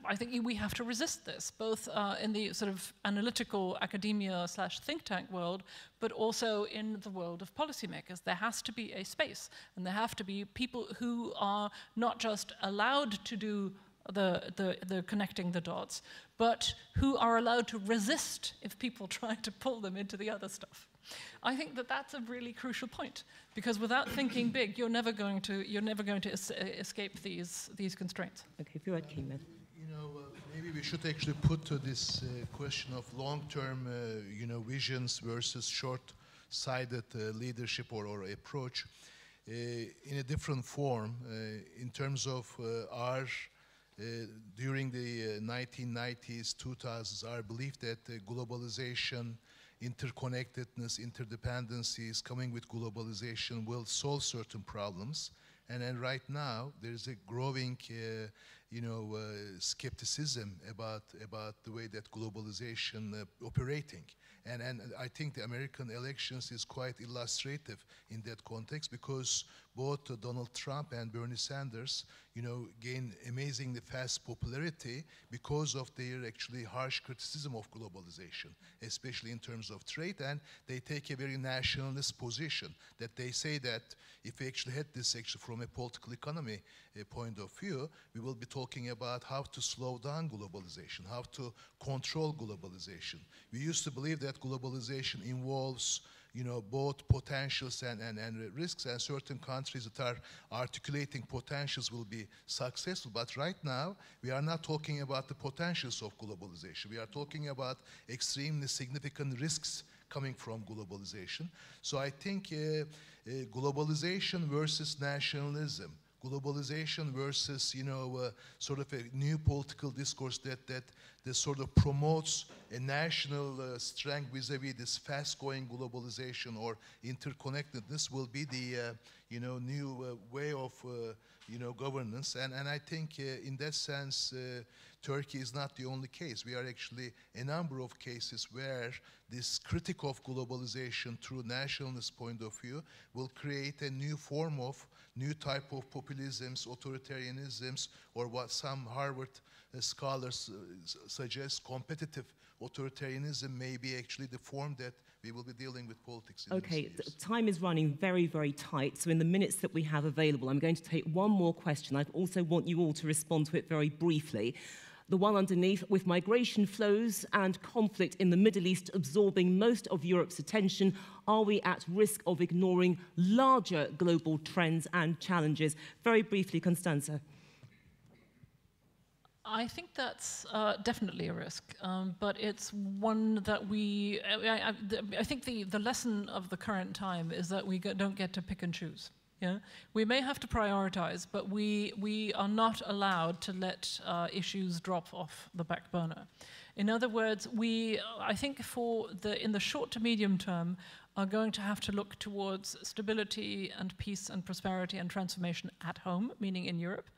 I think you, we have to resist this, both uh, in the sort of analytical academia slash think tank world, but also in the world of policymakers. There has to be a space, and there have to be people who are not just allowed to do the, the, the connecting the dots, but who are allowed to resist if people [laughs] try to pull them into the other stuff. I think that that's a really crucial point because without thinking [clears throat] big, you're never going to you're never going to es escape these these constraints. Okay, if you're right, Keyman. You know, uh, maybe we should actually put to this uh, question of long-term, uh, you know, visions versus short-sighted uh, leadership or, or approach uh, in a different form uh, in terms of our. during the 1990s, 2000s, our belief that globalization interconnectedness, interdependencies coming with globalization will solve certain problems. And then right now, there's a growing, uh, you know, uh, skepticism about, about the way that globalization uh, operating. And, and I think the American elections is quite illustrative in that context because both Donald Trump and Bernie Sanders, you know, gain amazingly fast popularity because of their actually harsh criticism of globalization, especially in terms of trade. And they take a very nationalist position that they say that if we actually had this actually from a political economy uh, point of view, we will be talking about how to slow down globalization, how to control globalization. We used to believe that globalization involves you know, both potentials and, and, and risks, and certain countries that are articulating potentials will be successful. But right now, we are not talking about the potentials of globalization. We are talking about extremely significant risks coming from globalization. So I think uh, uh, globalization versus nationalism, globalization versus, you know, uh, sort of a new political discourse that, that, that sort of promotes a national uh, strength vis-a-vis this fast-going globalization or interconnectedness will be the, uh, you know, new uh, way of, uh, you know, governance. And, and I think uh, in that sense, Turkey is not the only case. We are actually a number of cases where this critique of globalization through nationalist point of view will create a new form of new type of populisms, authoritarianisms, or what some Harvard uh, scholars uh, suggest competitive authoritarianism may be actually the form that we will be dealing with politics in okay time is running very very tight. So in the minutes that we have available i'm going to take one more question. I also want you all to respond to it very briefly the one underneath, with migration flows and conflict in the Middle East absorbing most of Europe's attention, are we at risk of ignoring larger global trends and challenges? Very briefly, Constanze. I think that's uh, definitely a risk, um, but it's one that we. I, I, I, think the, the lesson of the current time is that we don't get to pick and choose. Yeah? We may have to prioritize, but we, we are not allowed to let uh, issues drop off the back burner. In other words, we, I think for the, in the short to medium term, are going to have to look towards stability and peace and prosperity and transformation at home, meaning in Europe,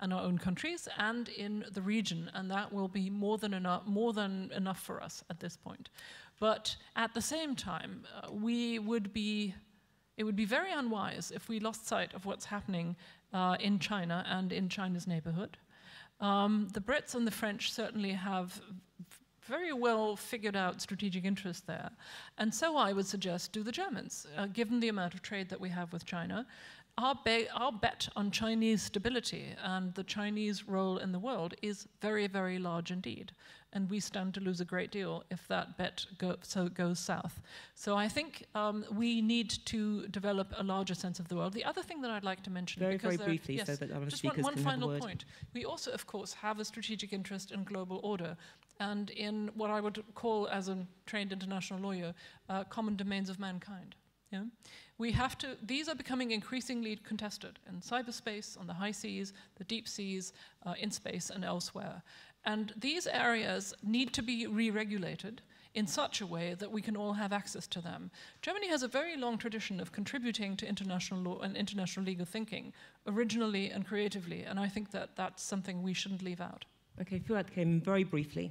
and our own countries and in the region, and that will be more than enough, more than enough for us at this point. But at the same time, uh, we would be, it would be very unwise if we lost sight of what's happening uh, in China and in China's neighborhood. Um, the Brits and the French certainly have very well figured out strategic interest there. And so I would suggest do the Germans, uh, given the amount of trade that we have with China. Our, our, bet on Chinese stability and the Chinese role in the world is very, very large indeed and we stand to lose a great deal if that bet go, so goes south. So I think um, we need to develop a larger sense of the world. The other thing that I'd like to mention, very very briefly, yes, so that other just speakers one, one can final point. We also, of course, have a strategic interest in global order and in what I would call, as a trained international lawyer, uh, common domains of mankind. Yeah? We have to, these are becoming increasingly contested in cyberspace, on the high seas, the deep seas, uh, in space, and elsewhere. And these areas need to be re regulated in such a way that we can all have access to them. Germany has a very long tradition of contributing to international law and international legal thinking, originally and creatively, and I think that that's something we shouldn't leave out. Okay, Fuat Keyman very briefly.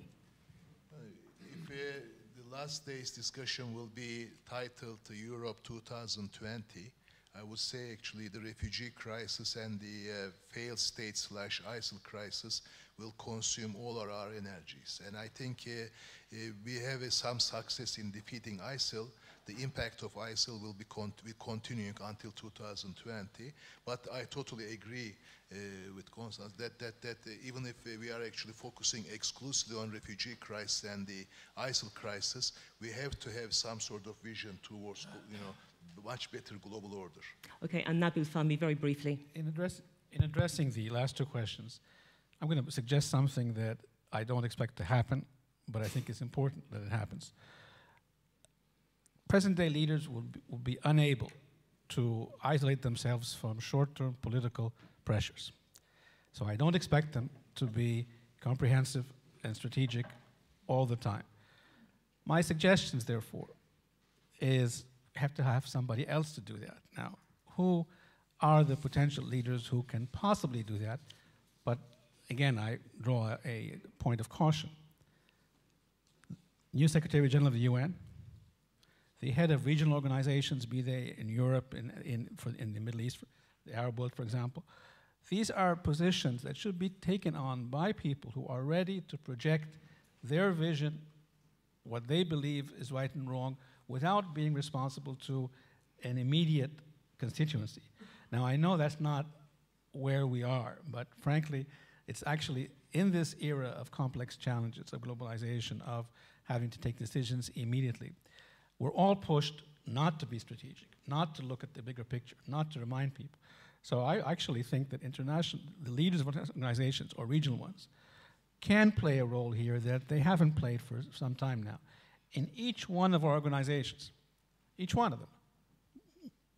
Uh, if uh, the last day's discussion will be titled Europe 2020, I would say actually the refugee crisis and the uh, failed state slash ISIL crisis will consume all our, our energies. And I think uh, uh, we have uh, some success in defeating ISIL. The impact of ISIL will be, con be continuing until 2020. But I totally agree uh, with Constanze that, that, that uh, even if we are actually focusing exclusively on refugee crisis and the ISIL crisis, we have to have some sort of vision towards, you know, much better global order. Okay, and Nabil Fahmy, very briefly. In, address, in addressing the last two questions, I'm going to suggest something that I don't expect to happen, but I think it's important that it happens. Present day leaders will be, will be unable to isolate themselves from short term political pressures. So I don't expect them to be comprehensive and strategic all the time. My suggestions, therefore, is have to have somebody else to do that. Now, who are the potential leaders who can possibly do that? But again, I draw a, point of caution. New Secretary General of the UN, the head of regional organizations, be they in Europe, in, in, for, in the Middle East, the Arab world, for example, these are positions that should be taken on by people who are ready to project their vision, what they believe is right and wrong, without being responsible to an immediate constituency. Now, I know that's not where we are, but frankly, it's actually in this era of complex challenges of globalization, of having to take decisions immediately. We're all pushed not to be strategic, not to look at the bigger picture, not to remind people. So I actually think that international, the leaders of organizations or regional ones can play a role here that they haven't played for some time now. In each one of our organizations, each one of them,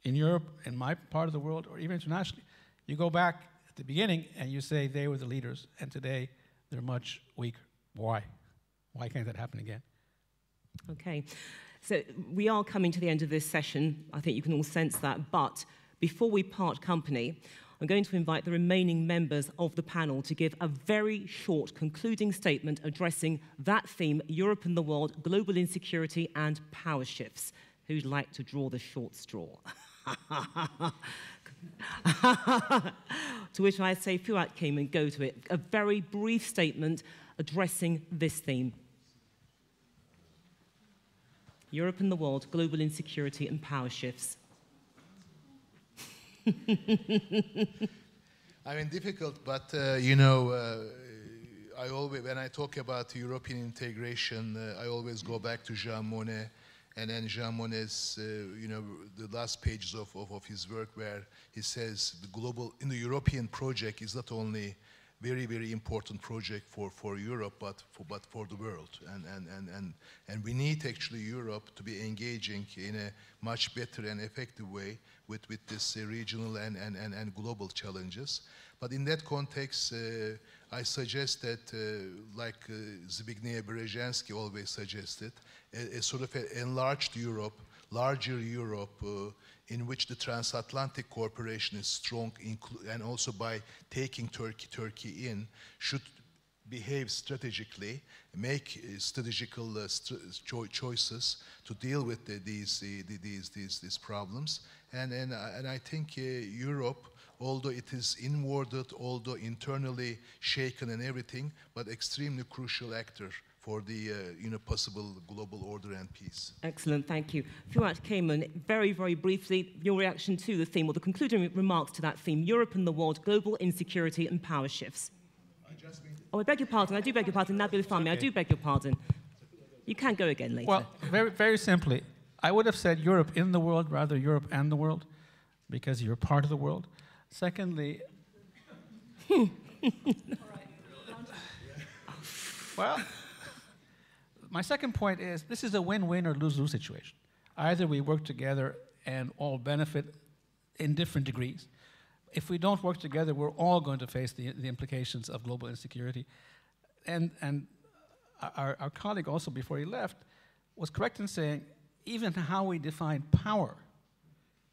in Europe, in my part of the world, or even internationally, you go back at the beginning and you say they were the leaders, and today they're much weaker. Why? Why can't that happen again? Okay. So we are coming to the end of this session. I think you can all sense that. But before we part company, I'm going to invite the remaining members of the panel to give a very short concluding statement addressing that theme Europe and the world, global insecurity, and power shifts. Who'd like to draw the short straw? [laughs] to which I say, Fuat Keyman and go to it. A very brief statement addressing this theme. Europe and the world, global insecurity and power shifts. [laughs] I mean, difficult, but uh, you know, uh, I always, when I talk about European integration, uh, I always go back to Jean Monnet and then Jean Monnet's, uh, you know, the last pages of, of, of, his work where he says the global, in the European project is not only very, very important project for, for Europe, but for, but for the world. And, and, and, and, and we need actually Europe to be engaging in a much better and effective way with, with this uh, regional and, and, and, and global challenges. But in that context, uh, I suggest that, uh, like uh, Zbigniew Brzezinski always suggested, a, a sort of enlarged Europe larger Europe uh, in which the transatlantic cooperation is strong and also by taking Turkey, Turkey in should behave strategically, make uh, strategical uh, cho choices to deal with the, these, uh, these, these, these problems. And, and, uh, and I think uh, Europe, although it is inwarded, although internally shaken and everything, but extremely crucial actor for the uh, you know, possible global order and peace. Excellent, thank you. Fuat Keyman, very, very briefly, your reaction to the theme, or the concluding remarks to that theme, Europe and the world, global insecurity and power shifts. Oh, I beg your pardon, I do beg your pardon, Nabil Fahmy, okay. I do beg your pardon. You can go again later. Well, very, very simply, I would have said Europe in the world, rather Europe and the world, because you're part of the world. Secondly, [laughs] well, my second point is this is a win-win or lose-lose situation. Either we work together and all benefit in different degrees. If we don't work together, we're all going to face the, the implications of global insecurity. And, and our, our colleague also, before he left, was correct in saying even how we define power,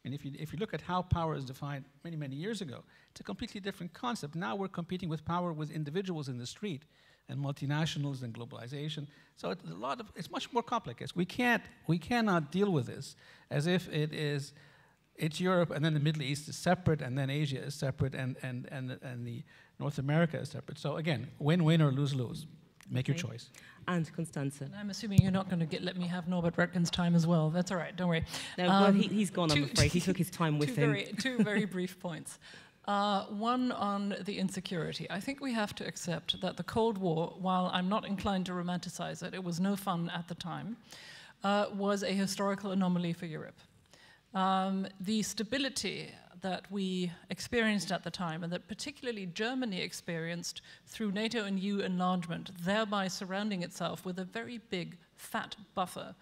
and if you, if you look at how power is defined many, many years ago, it's a completely different concept. Now we're competing with power with individuals in the street and multinationals and globalization. So it's a lot of, it's much more complicated. We can't, we cannot deal with this as if it is, it's Europe and then the Middle East is separate and then Asia is separate and, and, and, and the North America is separate. So again, win-win or lose-lose. Make okay. your choice. And Constanze. And I'm assuming you're not going to get, let me have Norbert Röttgen's time as well. That's all right, don't worry. No, um, well, he, has gone, I'm afraid. He [laughs] took his time with two him. Very, two very brief points. [laughs] Uh, one on the insecurity. I think we have to accept that the Cold War, while I'm not inclined to romanticize it, it was no fun at the time, uh, was a historical anomaly for Europe. Um, the stability that we experienced at the time, and that particularly Germany experienced through NATO and EU enlargement, thereby surrounding itself with a very big, fat buffer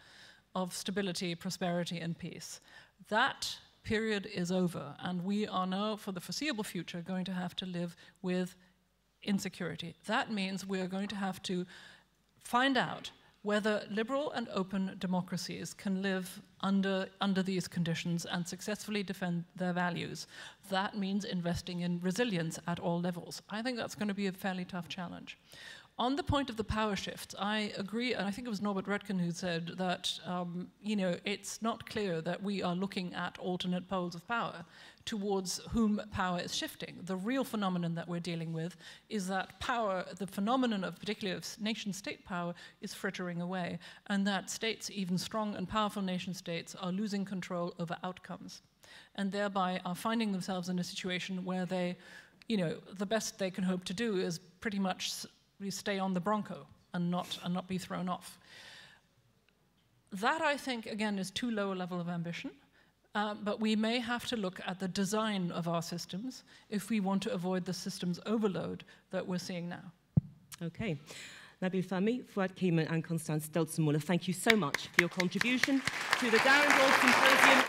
of stability, prosperity, and peace. That period is over, and we are now, for the foreseeable future, going to have to live with insecurity. That means we are going to have to find out whether liberal and open democracies can live under, under these conditions and successfully defend their values. That means investing in resilience at all levels. I think that's going to be a fairly tough challenge. On the point of the power shift, I agree, and I think it was Norbert Röttgen who said that, um, you know, it's not clear that we are looking at alternate poles of power towards whom power is shifting. The real phenomenon that we're dealing with is that power, the phenomenon of particularly of nation-state power, is frittering away, and that states, even strong and powerful nation-states, are losing control over outcomes, and thereby are finding themselves in a situation where they, you know, the best they can hope to do is pretty much we stay on the Bronco and not, and not be thrown off. That, I think, again, is too low a level of ambition. Uh, but we may have to look at the design of our systems if we want to avoid the systems overload that we're seeing now. Okay. Nabil Fahmy, Fuat Keyman, and Constanze Stelzenmüller, thank you so much for your contribution to the Dahrendorf Symposium.